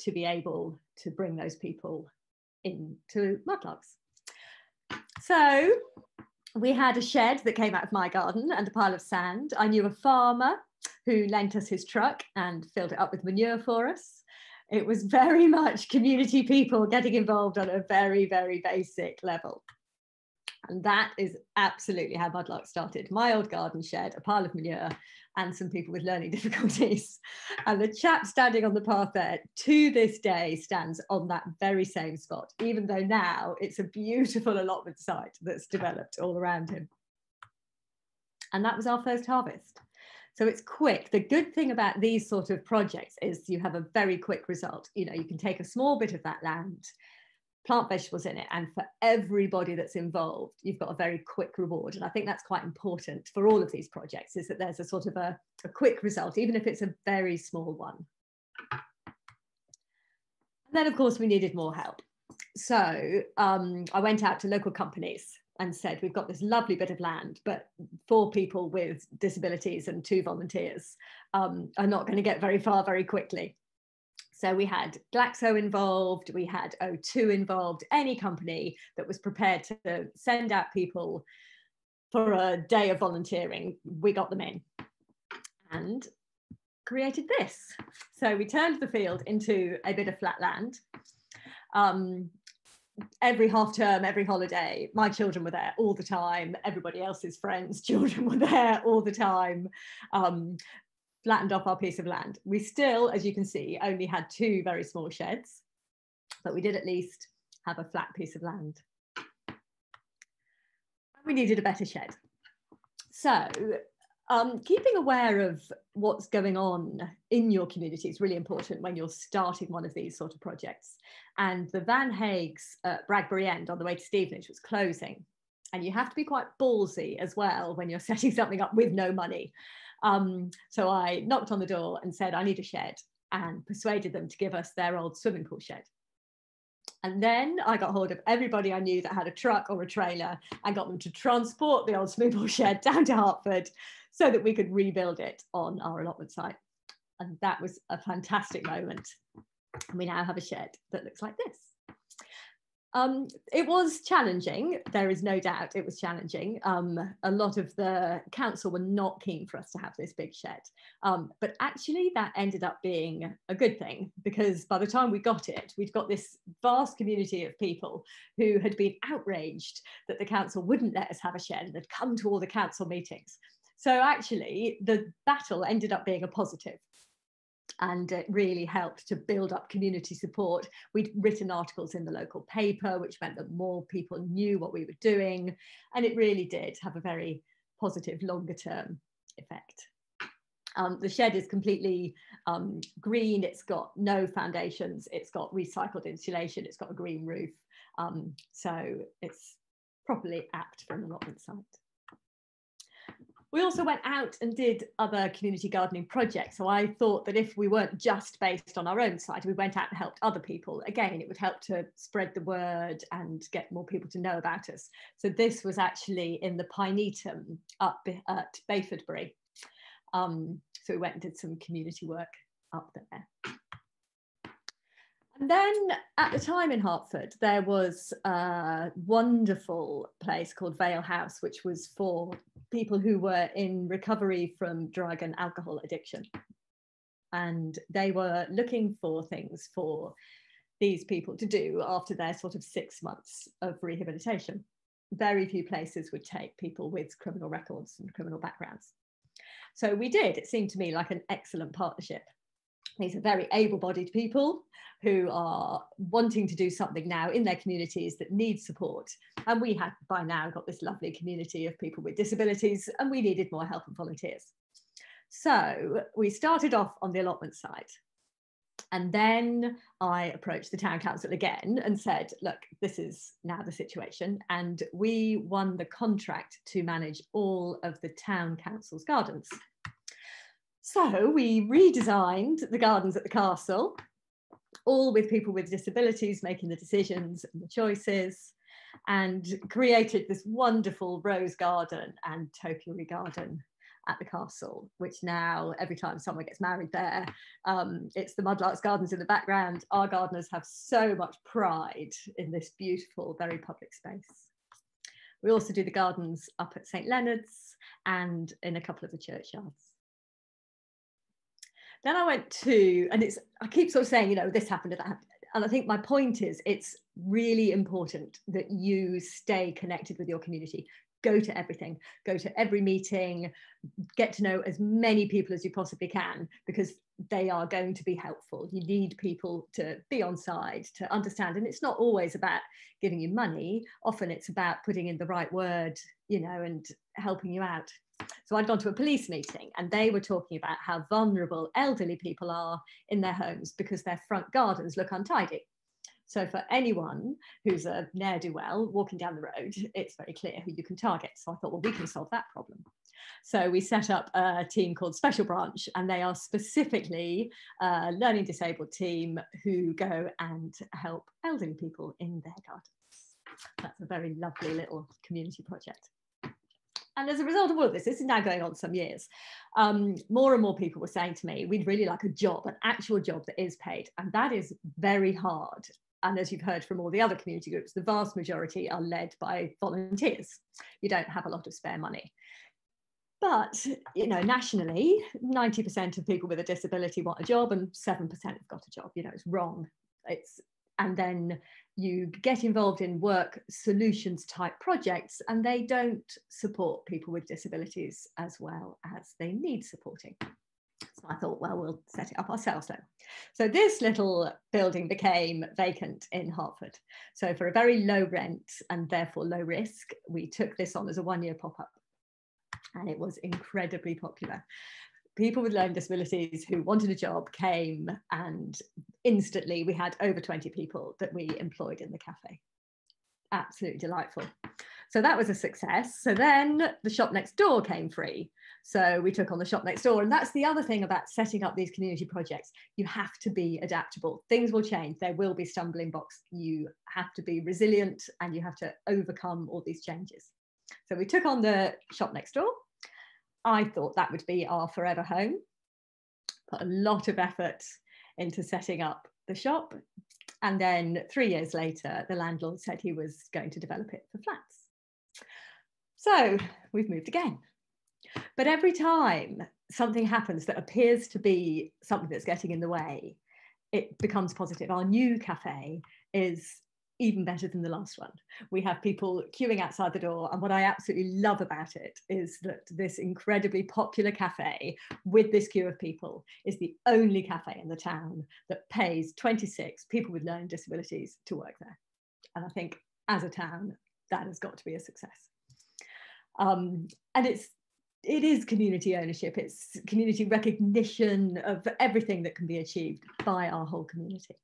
to be able to bring those people into mudlarks. So we had a shed that came out of my garden and a pile of sand. I knew a farmer who lent us his truck and filled it up with manure for us. It was very much community people getting involved on a very, very basic level. And that is absolutely how Mudlark started. My old garden shed, a pile of manure, and some people with learning difficulties. And the chap standing on the path there to this day stands on that very same spot, even though now it's a beautiful allotment site that's developed all around him. And that was our first harvest. So it's quick. The good thing about these sort of projects is you have a very quick result. You know, you can take a small bit of that land plant vegetables in it and for everybody that's involved you've got a very quick reward and i think that's quite important for all of these projects is that there's a sort of a, a quick result even if it's a very small one and then of course we needed more help so um, i went out to local companies and said we've got this lovely bit of land but four people with disabilities and two volunteers um, are not going to get very far very quickly so we had Glaxo involved, we had O2 involved, any company that was prepared to send out people for a day of volunteering, we got them in and created this. So we turned the field into a bit of flat land. Um, every half term, every holiday, my children were there all the time. Everybody else's friends' children were there all the time. Um, flattened off our piece of land. We still, as you can see, only had two very small sheds, but we did at least have a flat piece of land. We needed a better shed. So um, keeping aware of what's going on in your community is really important when you're starting one of these sort of projects. And the Van Hages at Bragbury End on the way to Stevenage was closing. And you have to be quite ballsy as well when you're setting something up with no money. Um, so I knocked on the door and said, I need a shed and persuaded them to give us their old swimming pool shed. And then I got hold of everybody I knew that had a truck or a trailer and got them to transport the old swimming pool shed down to Hertford so that we could rebuild it on our allotment site. And that was a fantastic moment. And we now have a shed that looks like this. Um, it was challenging, there is no doubt it was challenging. Um, a lot of the council were not keen for us to have this big shed. Um, but actually, that ended up being a good thing because by the time we got it, we'd got this vast community of people who had been outraged that the council wouldn't let us have a shed and had come to all the council meetings. So actually, the battle ended up being a positive and it really helped to build up community support. We'd written articles in the local paper, which meant that more people knew what we were doing, and it really did have a very positive longer term effect. Um, the shed is completely um, green, it's got no foundations, it's got recycled insulation, it's got a green roof, um, so it's properly apt for an allotment site. We also went out and did other community gardening projects. So I thought that if we weren't just based on our own site, we went out and helped other people. Again, it would help to spread the word and get more people to know about us. So this was actually in the Pinetum up at Bayfordbury. Um, so we went and did some community work up there. Then at the time in Hertford, there was a wonderful place called Vale House, which was for people who were in recovery from drug and alcohol addiction. And they were looking for things for these people to do after their sort of six months of rehabilitation. Very few places would take people with criminal records and criminal backgrounds. So we did. It seemed to me like an excellent partnership. These are very able bodied people who are wanting to do something now in their communities that need support. And we had by now got this lovely community of people with disabilities, and we needed more help and volunteers. So we started off on the allotment side. And then I approached the town council again and said, look, this is now the situation. And we won the contract to manage all of the town council's gardens. So we redesigned the gardens at the castle, all with people with disabilities making the decisions and the choices, and created this wonderful rose garden and topiary garden at the castle, which now every time someone gets married there, um, it's the Mudlarks Gardens in the background. Our gardeners have so much pride in this beautiful, very public space. We also do the gardens up at St Leonard's and in a couple of the churchyards. Then I went to, and it's, I keep sort of saying, you know, this happened, that happened. And I think my point is it's really important that you stay connected with your community. Go to everything, go to every meeting, get to know as many people as you possibly can because they are going to be helpful. You need people to be on side, to understand. And it's not always about giving you money, often it's about putting in the right word, you know, and helping you out. So I'd gone to a police meeting and they were talking about how vulnerable elderly people are in their homes because their front gardens look untidy. So for anyone who's a ne'er-do-well walking down the road, it's very clear who you can target. So I thought, well, we can solve that problem. So we set up a team called Special Branch, and they are specifically a learning disabled team who go and help elderly people in their gardens. That's a very lovely little community project. And as a result of all of this, this is now going on some years, um, more and more people were saying to me, we'd really like a job, an actual job that is paid. And that is very hard. And as you've heard from all the other community groups, the vast majority are led by volunteers. You don't have a lot of spare money. But, you know, nationally, 90% of people with a disability want a job and 7% have got a job. You know, it's wrong. It's and then you get involved in work solutions type projects and they don't support people with disabilities as well as they need supporting. So I thought, well, we'll set it up ourselves then. So this little building became vacant in Hertford. So for a very low rent and therefore low risk, we took this on as a one year pop up and it was incredibly popular people with learning disabilities who wanted a job came and instantly we had over 20 people that we employed in the cafe. Absolutely delightful. So that was a success. So then the shop next door came free. So we took on the shop next door. And that's the other thing about setting up these community projects. You have to be adaptable. Things will change. There will be stumbling blocks. You have to be resilient and you have to overcome all these changes. So we took on the shop next door I thought that would be our forever home. Put a lot of effort into setting up the shop. And then three years later, the landlord said he was going to develop it for flats. So we've moved again. But every time something happens that appears to be something that's getting in the way, it becomes positive. Our new cafe is even better than the last one. We have people queuing outside the door. And what I absolutely love about it is that this incredibly popular cafe with this queue of people is the only cafe in the town that pays 26 people with learning disabilities to work there. And I think as a town, that has got to be a success. Um, and it's it is community ownership it's community recognition of everything that can be achieved by our whole community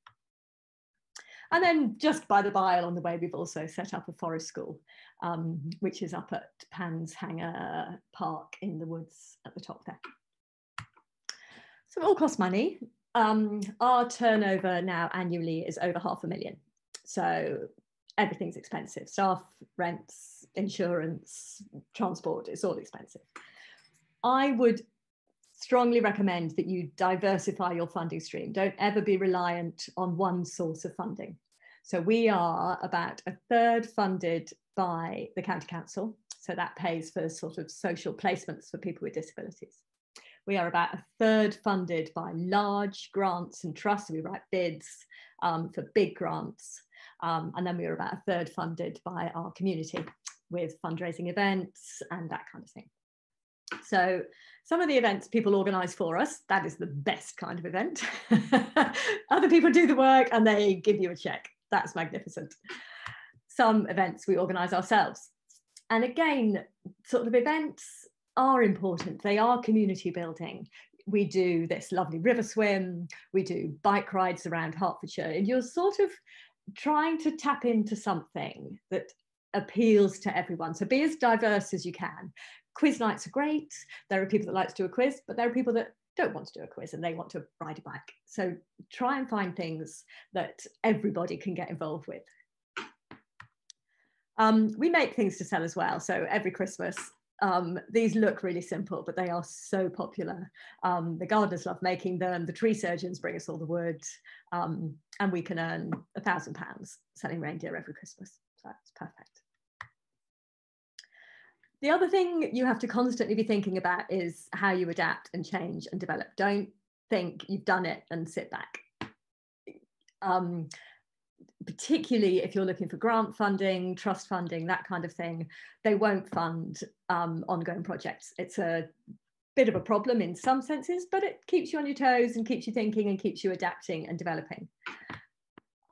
and then just by the by along the way we've also set up a forest school um, which is up at Panshanger Park in the woods at the top there. So it all costs money. Um, our turnover now annually is over half a million. So everything's expensive. Staff rents insurance transport it's all expensive. I would strongly recommend that you diversify your funding stream don't ever be reliant on one source of funding so we are about a third funded by the county council so that pays for sort of social placements for people with disabilities we are about a third funded by large grants and trusts. We write bids um, for big grants. Um, and then we are about a third funded by our community with fundraising events and that kind of thing. So some of the events people organise for us, that is the best kind of event. Other people do the work and they give you a check. That's magnificent. Some events we organise ourselves. And again, sort of events are important. They are community building. We do this lovely river swim, we do bike rides around Hertfordshire, and you're sort of trying to tap into something that appeals to everyone. So be as diverse as you can. Quiz nights are great. There are people that like to do a quiz, but there are people that don't want to do a quiz and they want to ride a bike. So try and find things that everybody can get involved with. Um, we make things to sell as well. So every Christmas, um, these look really simple, but they are so popular. Um, the gardeners love making them. The tree surgeons bring us all the wood, um, and we can earn a thousand pounds selling reindeer every Christmas. So that's perfect. The other thing you have to constantly be thinking about is how you adapt and change and develop. Don't think you've done it and sit back. Um, particularly if you're looking for grant funding, trust funding, that kind of thing, they won't fund um, ongoing projects. It's a bit of a problem in some senses, but it keeps you on your toes and keeps you thinking and keeps you adapting and developing.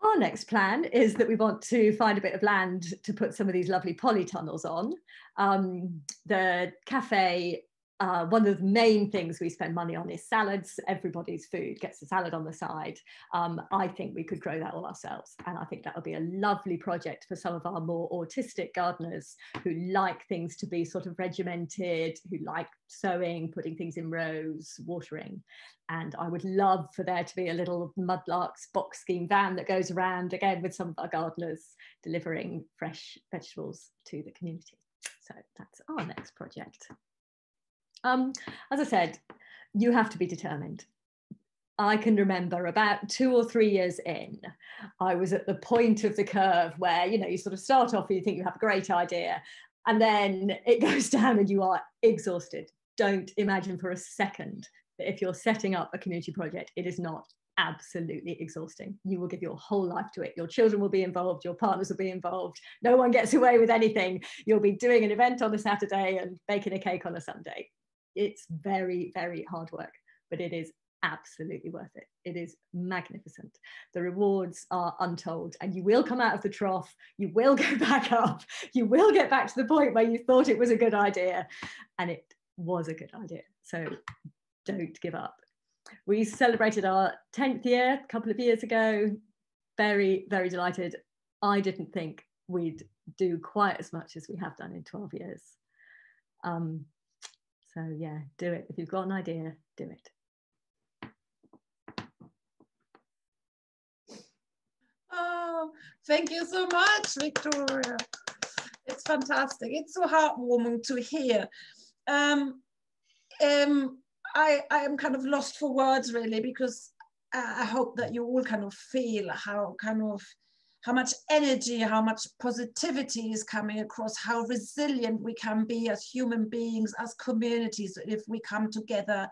Our next plan is that we want to find a bit of land to put some of these lovely polytunnels on. Um, the cafe uh, one of the main things we spend money on is salads. Everybody's food gets a salad on the side. Um, I think we could grow that all ourselves. And I think that would be a lovely project for some of our more autistic gardeners who like things to be sort of regimented, who like sowing, putting things in rows, watering. And I would love for there to be a little Mudlarks box scheme van that goes around again with some of our gardeners delivering fresh vegetables to the community. So that's our next project. Um, as I said, you have to be determined. I can remember about two or three years in, I was at the point of the curve where, you know, you sort of start off and you think you have a great idea, and then it goes down and you are exhausted. Don't imagine for a second that if you're setting up a community project, it is not absolutely exhausting. You will give your whole life to it. Your children will be involved, your partners will be involved. No one gets away with anything. You'll be doing an event on a Saturday and baking a cake on a Sunday it's very, very hard work, but it is absolutely worth it. It is magnificent. The rewards are untold, and you will come out of the trough, you will go back up, you will get back to the point where you thought it was a good idea, and it was a good idea. So don't give up. We celebrated our 10th year a couple of years ago. Very, very delighted. I didn't think we'd do quite as much as we have done in 12 years. Um, so yeah, do it. If you've got an idea, do it. Oh, thank you so much, Victoria. It's fantastic. It's so heartwarming to hear. Um, um, I, I am kind of lost for words really because I hope that you all kind of feel how kind of how much energy, how much positivity is coming across, how resilient we can be as human beings, as communities, if we come together.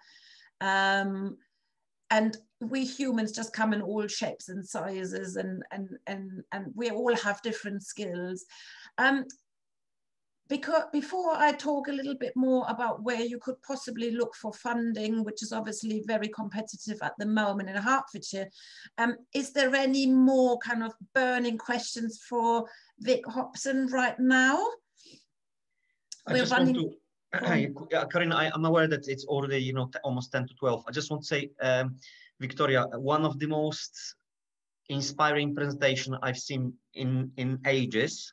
Um, and we humans just come in all shapes and sizes and and and and we all have different skills. Um, because before I talk a little bit more about where you could possibly look for funding, which is obviously very competitive at the moment in Hertfordshire, um, is there any more kind of burning questions for Vic Hobson right now? I We're running... to, hi, Corinna, I, am aware that it's already, you know, almost 10 to 12. I just want to say, um, Victoria, one of the most inspiring presentation I've seen in, in ages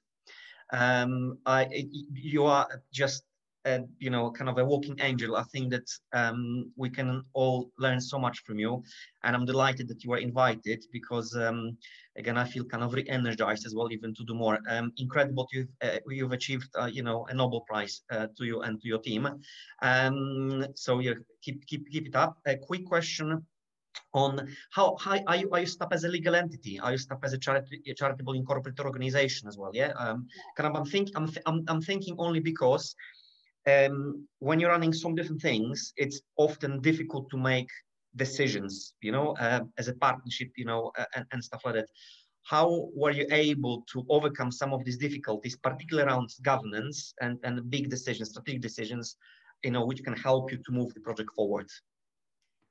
um, I, you are just uh, you know kind of a walking angel. I think that um, we can all learn so much from you and i'm delighted that you were invited because um, again i feel kind of re-energized as well even to do more. Um, incredible you've uh, you've achieved uh, you know a nobel prize uh, to you and to your team. Um, so yeah keep keep keep it up. A quick question on how high are you are you set up as a legal entity? Are you set up as a charity a charitable incorporated organization as well yeah? Um kind of i'm thinking I'm, I'm, I'm thinking only because um when you're running some different things it's often difficult to make decisions you know uh, as a partnership you know uh, and, and stuff like that. How were you able to overcome some of these difficulties particularly around governance and and big decisions strategic decisions you know which can help you to move the project forward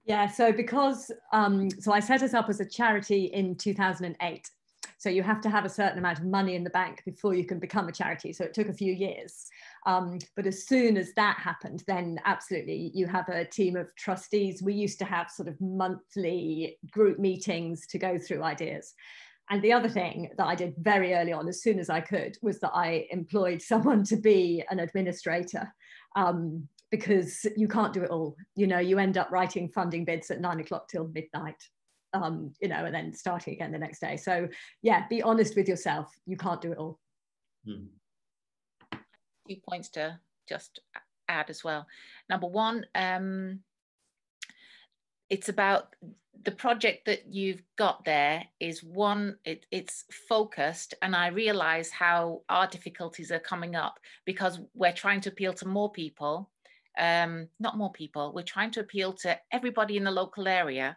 yeah, so because, um, so I set us up as a charity in 2008. So you have to have a certain amount of money in the bank before you can become a charity. So it took a few years. Um, but as soon as that happened, then absolutely you have a team of trustees. We used to have sort of monthly group meetings to go through ideas. And the other thing that I did very early on, as soon as I could, was that I employed someone to be an administrator. Um, because you can't do it all. You know, you end up writing funding bids at nine o'clock till midnight, um, you know, and then starting again the next day. So yeah, be honest with yourself. You can't do it all. Hmm. Two points to just add as well. Number one, um, it's about the project that you've got there is one it, it's focused and i realize how our difficulties are coming up because we're trying to appeal to more people um, not more people. We're trying to appeal to everybody in the local area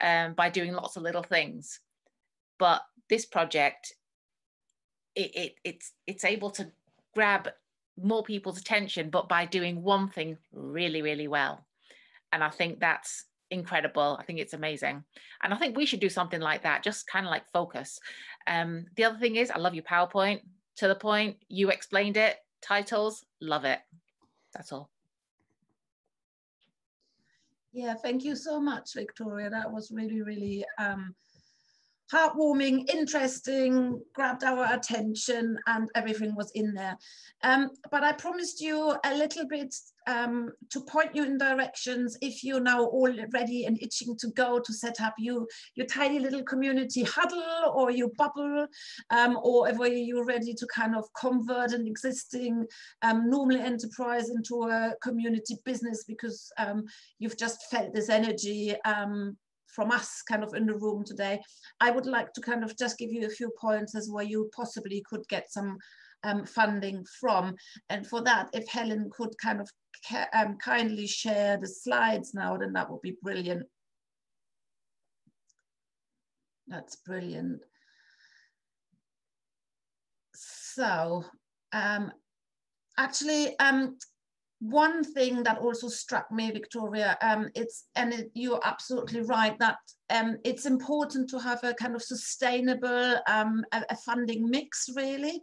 um, by doing lots of little things. But this project, it, it, it's it's able to grab more people's attention, but by doing one thing really, really well. And I think that's incredible. I think it's amazing. And I think we should do something like that, just kind of like focus. Um, the other thing is, I love your PowerPoint to the point. You explained it, titles, love it. That's all. Yeah, thank you so much, Victoria. That was really, really um, heartwarming, interesting, grabbed our attention and everything was in there. Um, but I promised you a little bit um, to point you in directions if you're now all ready and itching to go to set up you, your tiny little community huddle or your bubble um, or if you're ready to kind of convert an existing um, normal enterprise into a community business because um, you've just felt this energy um, from us kind of in the room today, I would like to kind of just give you a few points as where you possibly could get some um, funding from. And for that, if Helen could kind of um, kindly share the slides now, then that would be brilliant. That's brilliant. So um, actually, um, one thing that also struck me, Victoria, um, it's and it, you're absolutely right that um, it's important to have a kind of sustainable um, a, a funding mix, really.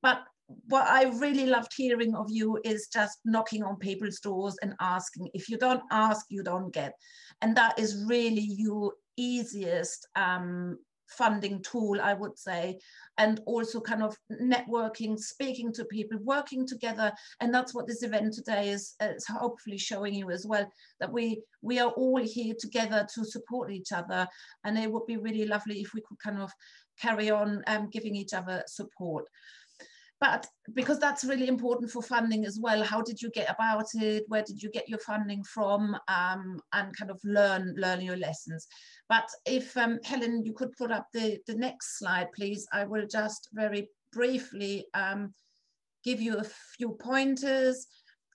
But what I really loved hearing of you is just knocking on people's doors and asking. If you don't ask, you don't get, and that is really your easiest um, funding tool, I would say, and also kind of networking, speaking to people, working together. And that's what this event today is, is hopefully showing you as well, that we, we are all here together to support each other. And it would be really lovely if we could kind of carry on um, giving each other support but because that's really important for funding as well how did you get about it? Where did you get your funding from? Um, and kind of learn learn your lessons. But if um, helen you could put up the the next slide please. I will just very briefly um, give you a few pointers.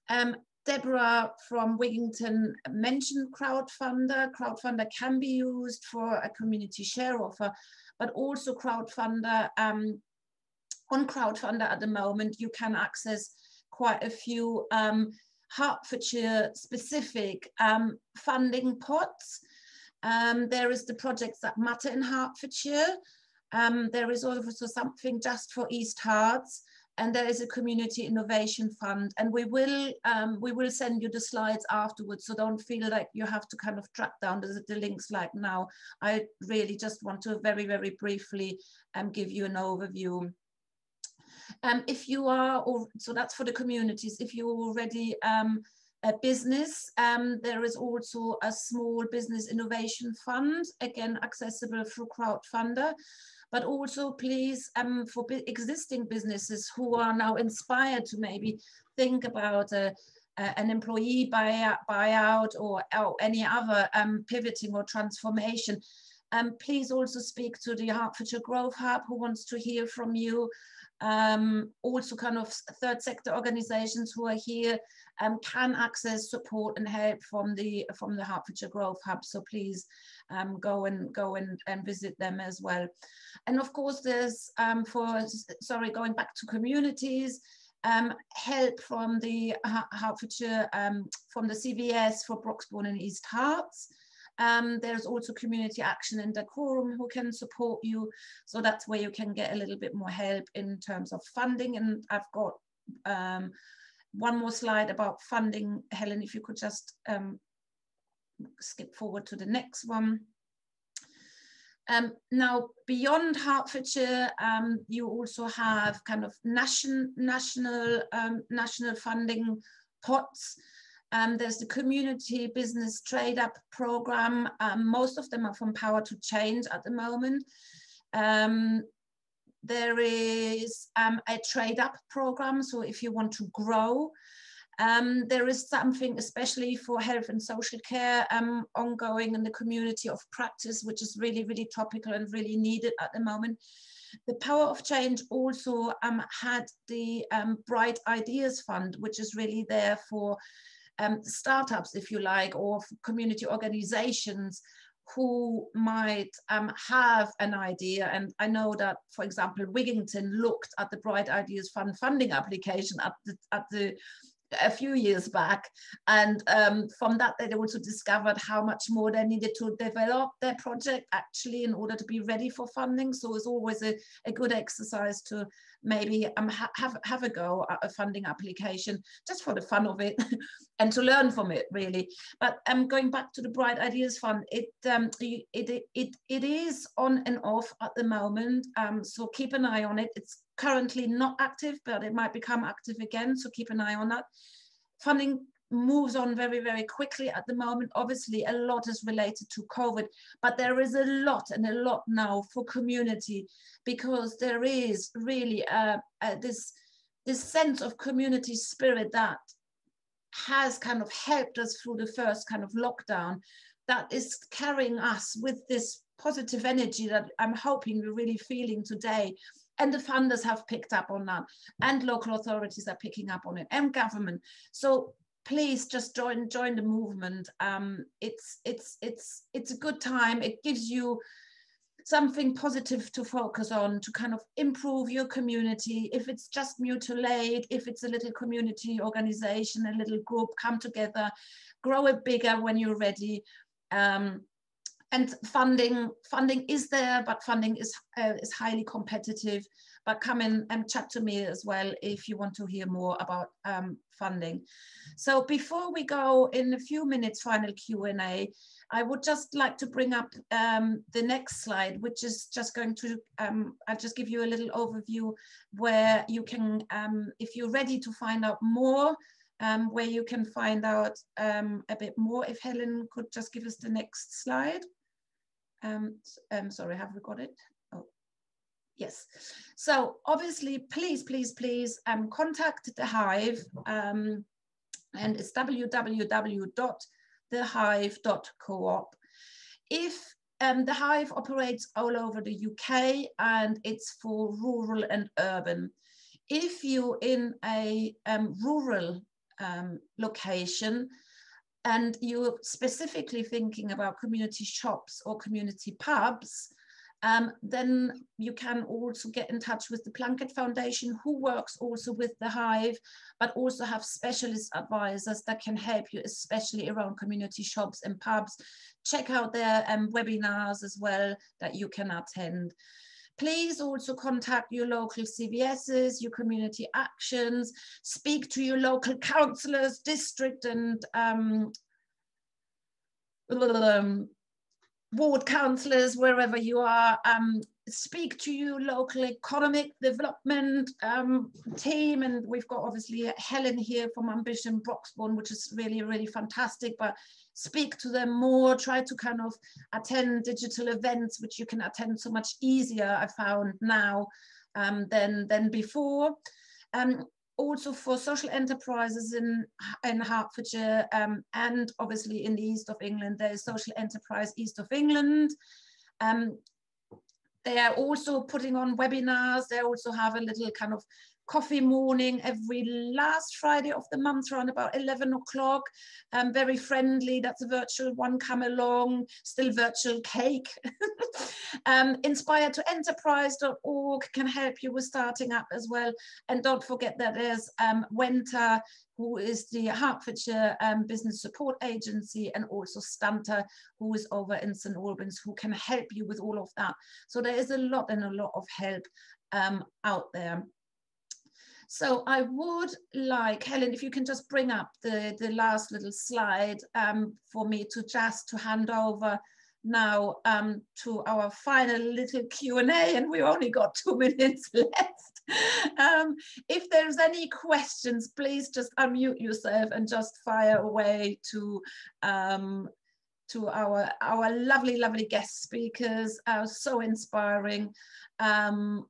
Um, Deborah from Wigginton mentioned Crowdfunder. Crowdfunder can be used for a community share offer, but also Crowdfunder, um, on Crowdfunder at the moment, you can access quite a few um, Hertfordshire specific um, funding pots. Um, there is the projects that matter in Hertfordshire. Um, there is also something just for East Herts and there is a community innovation fund and we will um, we will send you the slides afterwards so don't feel like you have to kind of track down the, the links like now i really just want to very very briefly um, give you an overview um, if you are or so that's for the communities if you're already um, a business. Um, there is also a small business innovation fund, again, accessible through Crowdfunder but also please um, for existing businesses who are now inspired to maybe think about an employee buyout, buyout or, or any other um, pivoting or transformation. Um, please also speak to the Hertfordshire Growth Hub who wants to hear from you. Um, also kind of third sector organizations who are here um, can access support and help from the from the Hertfordshire Growth Hub. So please um, go and go and, and visit them as well. And of course, there's um, for sorry going back to communities. Um, help from the Hertfordshire, um, from the CVS for Broxbourne and East Herts. Um, there's also community action and Dacorum who can support you. So that's where you can get a little bit more help in terms of funding. And I've got um, one more slide about funding. Helen, if you could just um, skip forward to the next one. Um, now, beyond Hertfordshire, um, you also have kind of nation, national, um, national funding pots. Um, there's the Community Business Trade Up program. Um, most of them are from Power to Change at the moment. Um, there is a Trade Up program. So if you want to grow, um, there is something, especially for health and social care, um, ongoing in the community of practice, which is really, really topical and really needed at the moment. The Power of Change also um, had the um, Bright Ideas Fund, which is really there for um, startups, if you like, or community organizations who might um, have an idea. And I know that, for example, Wigginton looked at the Bright Ideas Fund funding application at the, at the a few years back. And um, from that, they also discovered how much more they needed to develop their project actually in order to be ready for funding. So it's always a, a good exercise to maybe um, ha have, have a go at a funding application just for the fun of it and to learn from it really. But um, going back to the Bright Ideas Fund, it, um, it, it, it, it is on and off at the moment. Um, so keep an eye on it. It's currently not active, but it might become active again. So keep an eye on that. Funding moves on very, very quickly at the moment. Obviously, a lot is related to COVID, but there is a lot and a lot now for community because there is really uh, uh, this, this sense of community spirit that has kind of helped us through the first kind of lockdown that is carrying us with this positive energy that I'm hoping we're really feeling today and the funders have picked up on that. And local authorities are picking up on it. And government. So please just join join the movement. Um, it's it's it's it's a good time. It gives you something positive to focus on to kind of improve your community. If it's just mutual aid if it's a little community organization a little group come together grow it bigger when you're ready. Um, and funding funding is there, but funding is uh, is highly competitive. But come in and chat to me as well if you want to hear more about um, funding. So before we go in a few minutes, final Q and A, I would just like to bring up um, the next slide, which is just going to, um, I'll just give you a little overview where you can, um, if you're ready to find out more, um, where you can find out um, a bit more. If Helen could just give us the next slide. Um, um, sorry, have we got it? Oh, yes. So obviously, please, please, please um, contact the Hive um, and it's www.thehive.coop. If um, the Hive operates all over the UK and it's for rural and urban. If you're in a um, rural um, location and you're specifically thinking about community shops or community pubs, um, then you can also get in touch with the Plunkett Foundation, who works also with the Hive, but also have specialist advisors that can help you, especially around community shops and pubs. Check out their um, webinars as well that you can attend. Please also contact your local CVSs, your community actions, speak to your local councillors, district and um, um, ward councillors, wherever you are, um, speak to your local economic development um, team. And we've got obviously Helen here from Ambition Broxbourne, which is really, really fantastic, but speak to them more, try to kind of attend digital events, which you can attend so much easier, I found now um, than, than before. Um, also for social enterprises in, in Hertfordshire um, and obviously in the east of England, there is Social Enterprise East of England. Um, they are also putting on webinars. They also have a little kind of coffee morning every last Friday of the month around about 11 o'clock. Um, very friendly, that's a virtual one, come along, still virtual cake. um, inspired to enterprise.org can help you with starting up as well. And don't forget that there's um, Wenta, who is the Hertfordshire um, Business Support Agency, and also Stunter, who is over in St Albans, who can help you with all of that. So there is a lot and a lot of help um, out there. So I would like, Helen, if you can just bring up the, the last little slide um, for me to just to hand over now um, to our final little Q&A and we've only got two minutes left. Um, if there's any questions, please just unmute yourself and just fire away to um, to our our lovely lovely guest speakers are so inspiring um,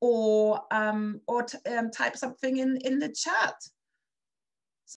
or um, or um, type something in in the chat.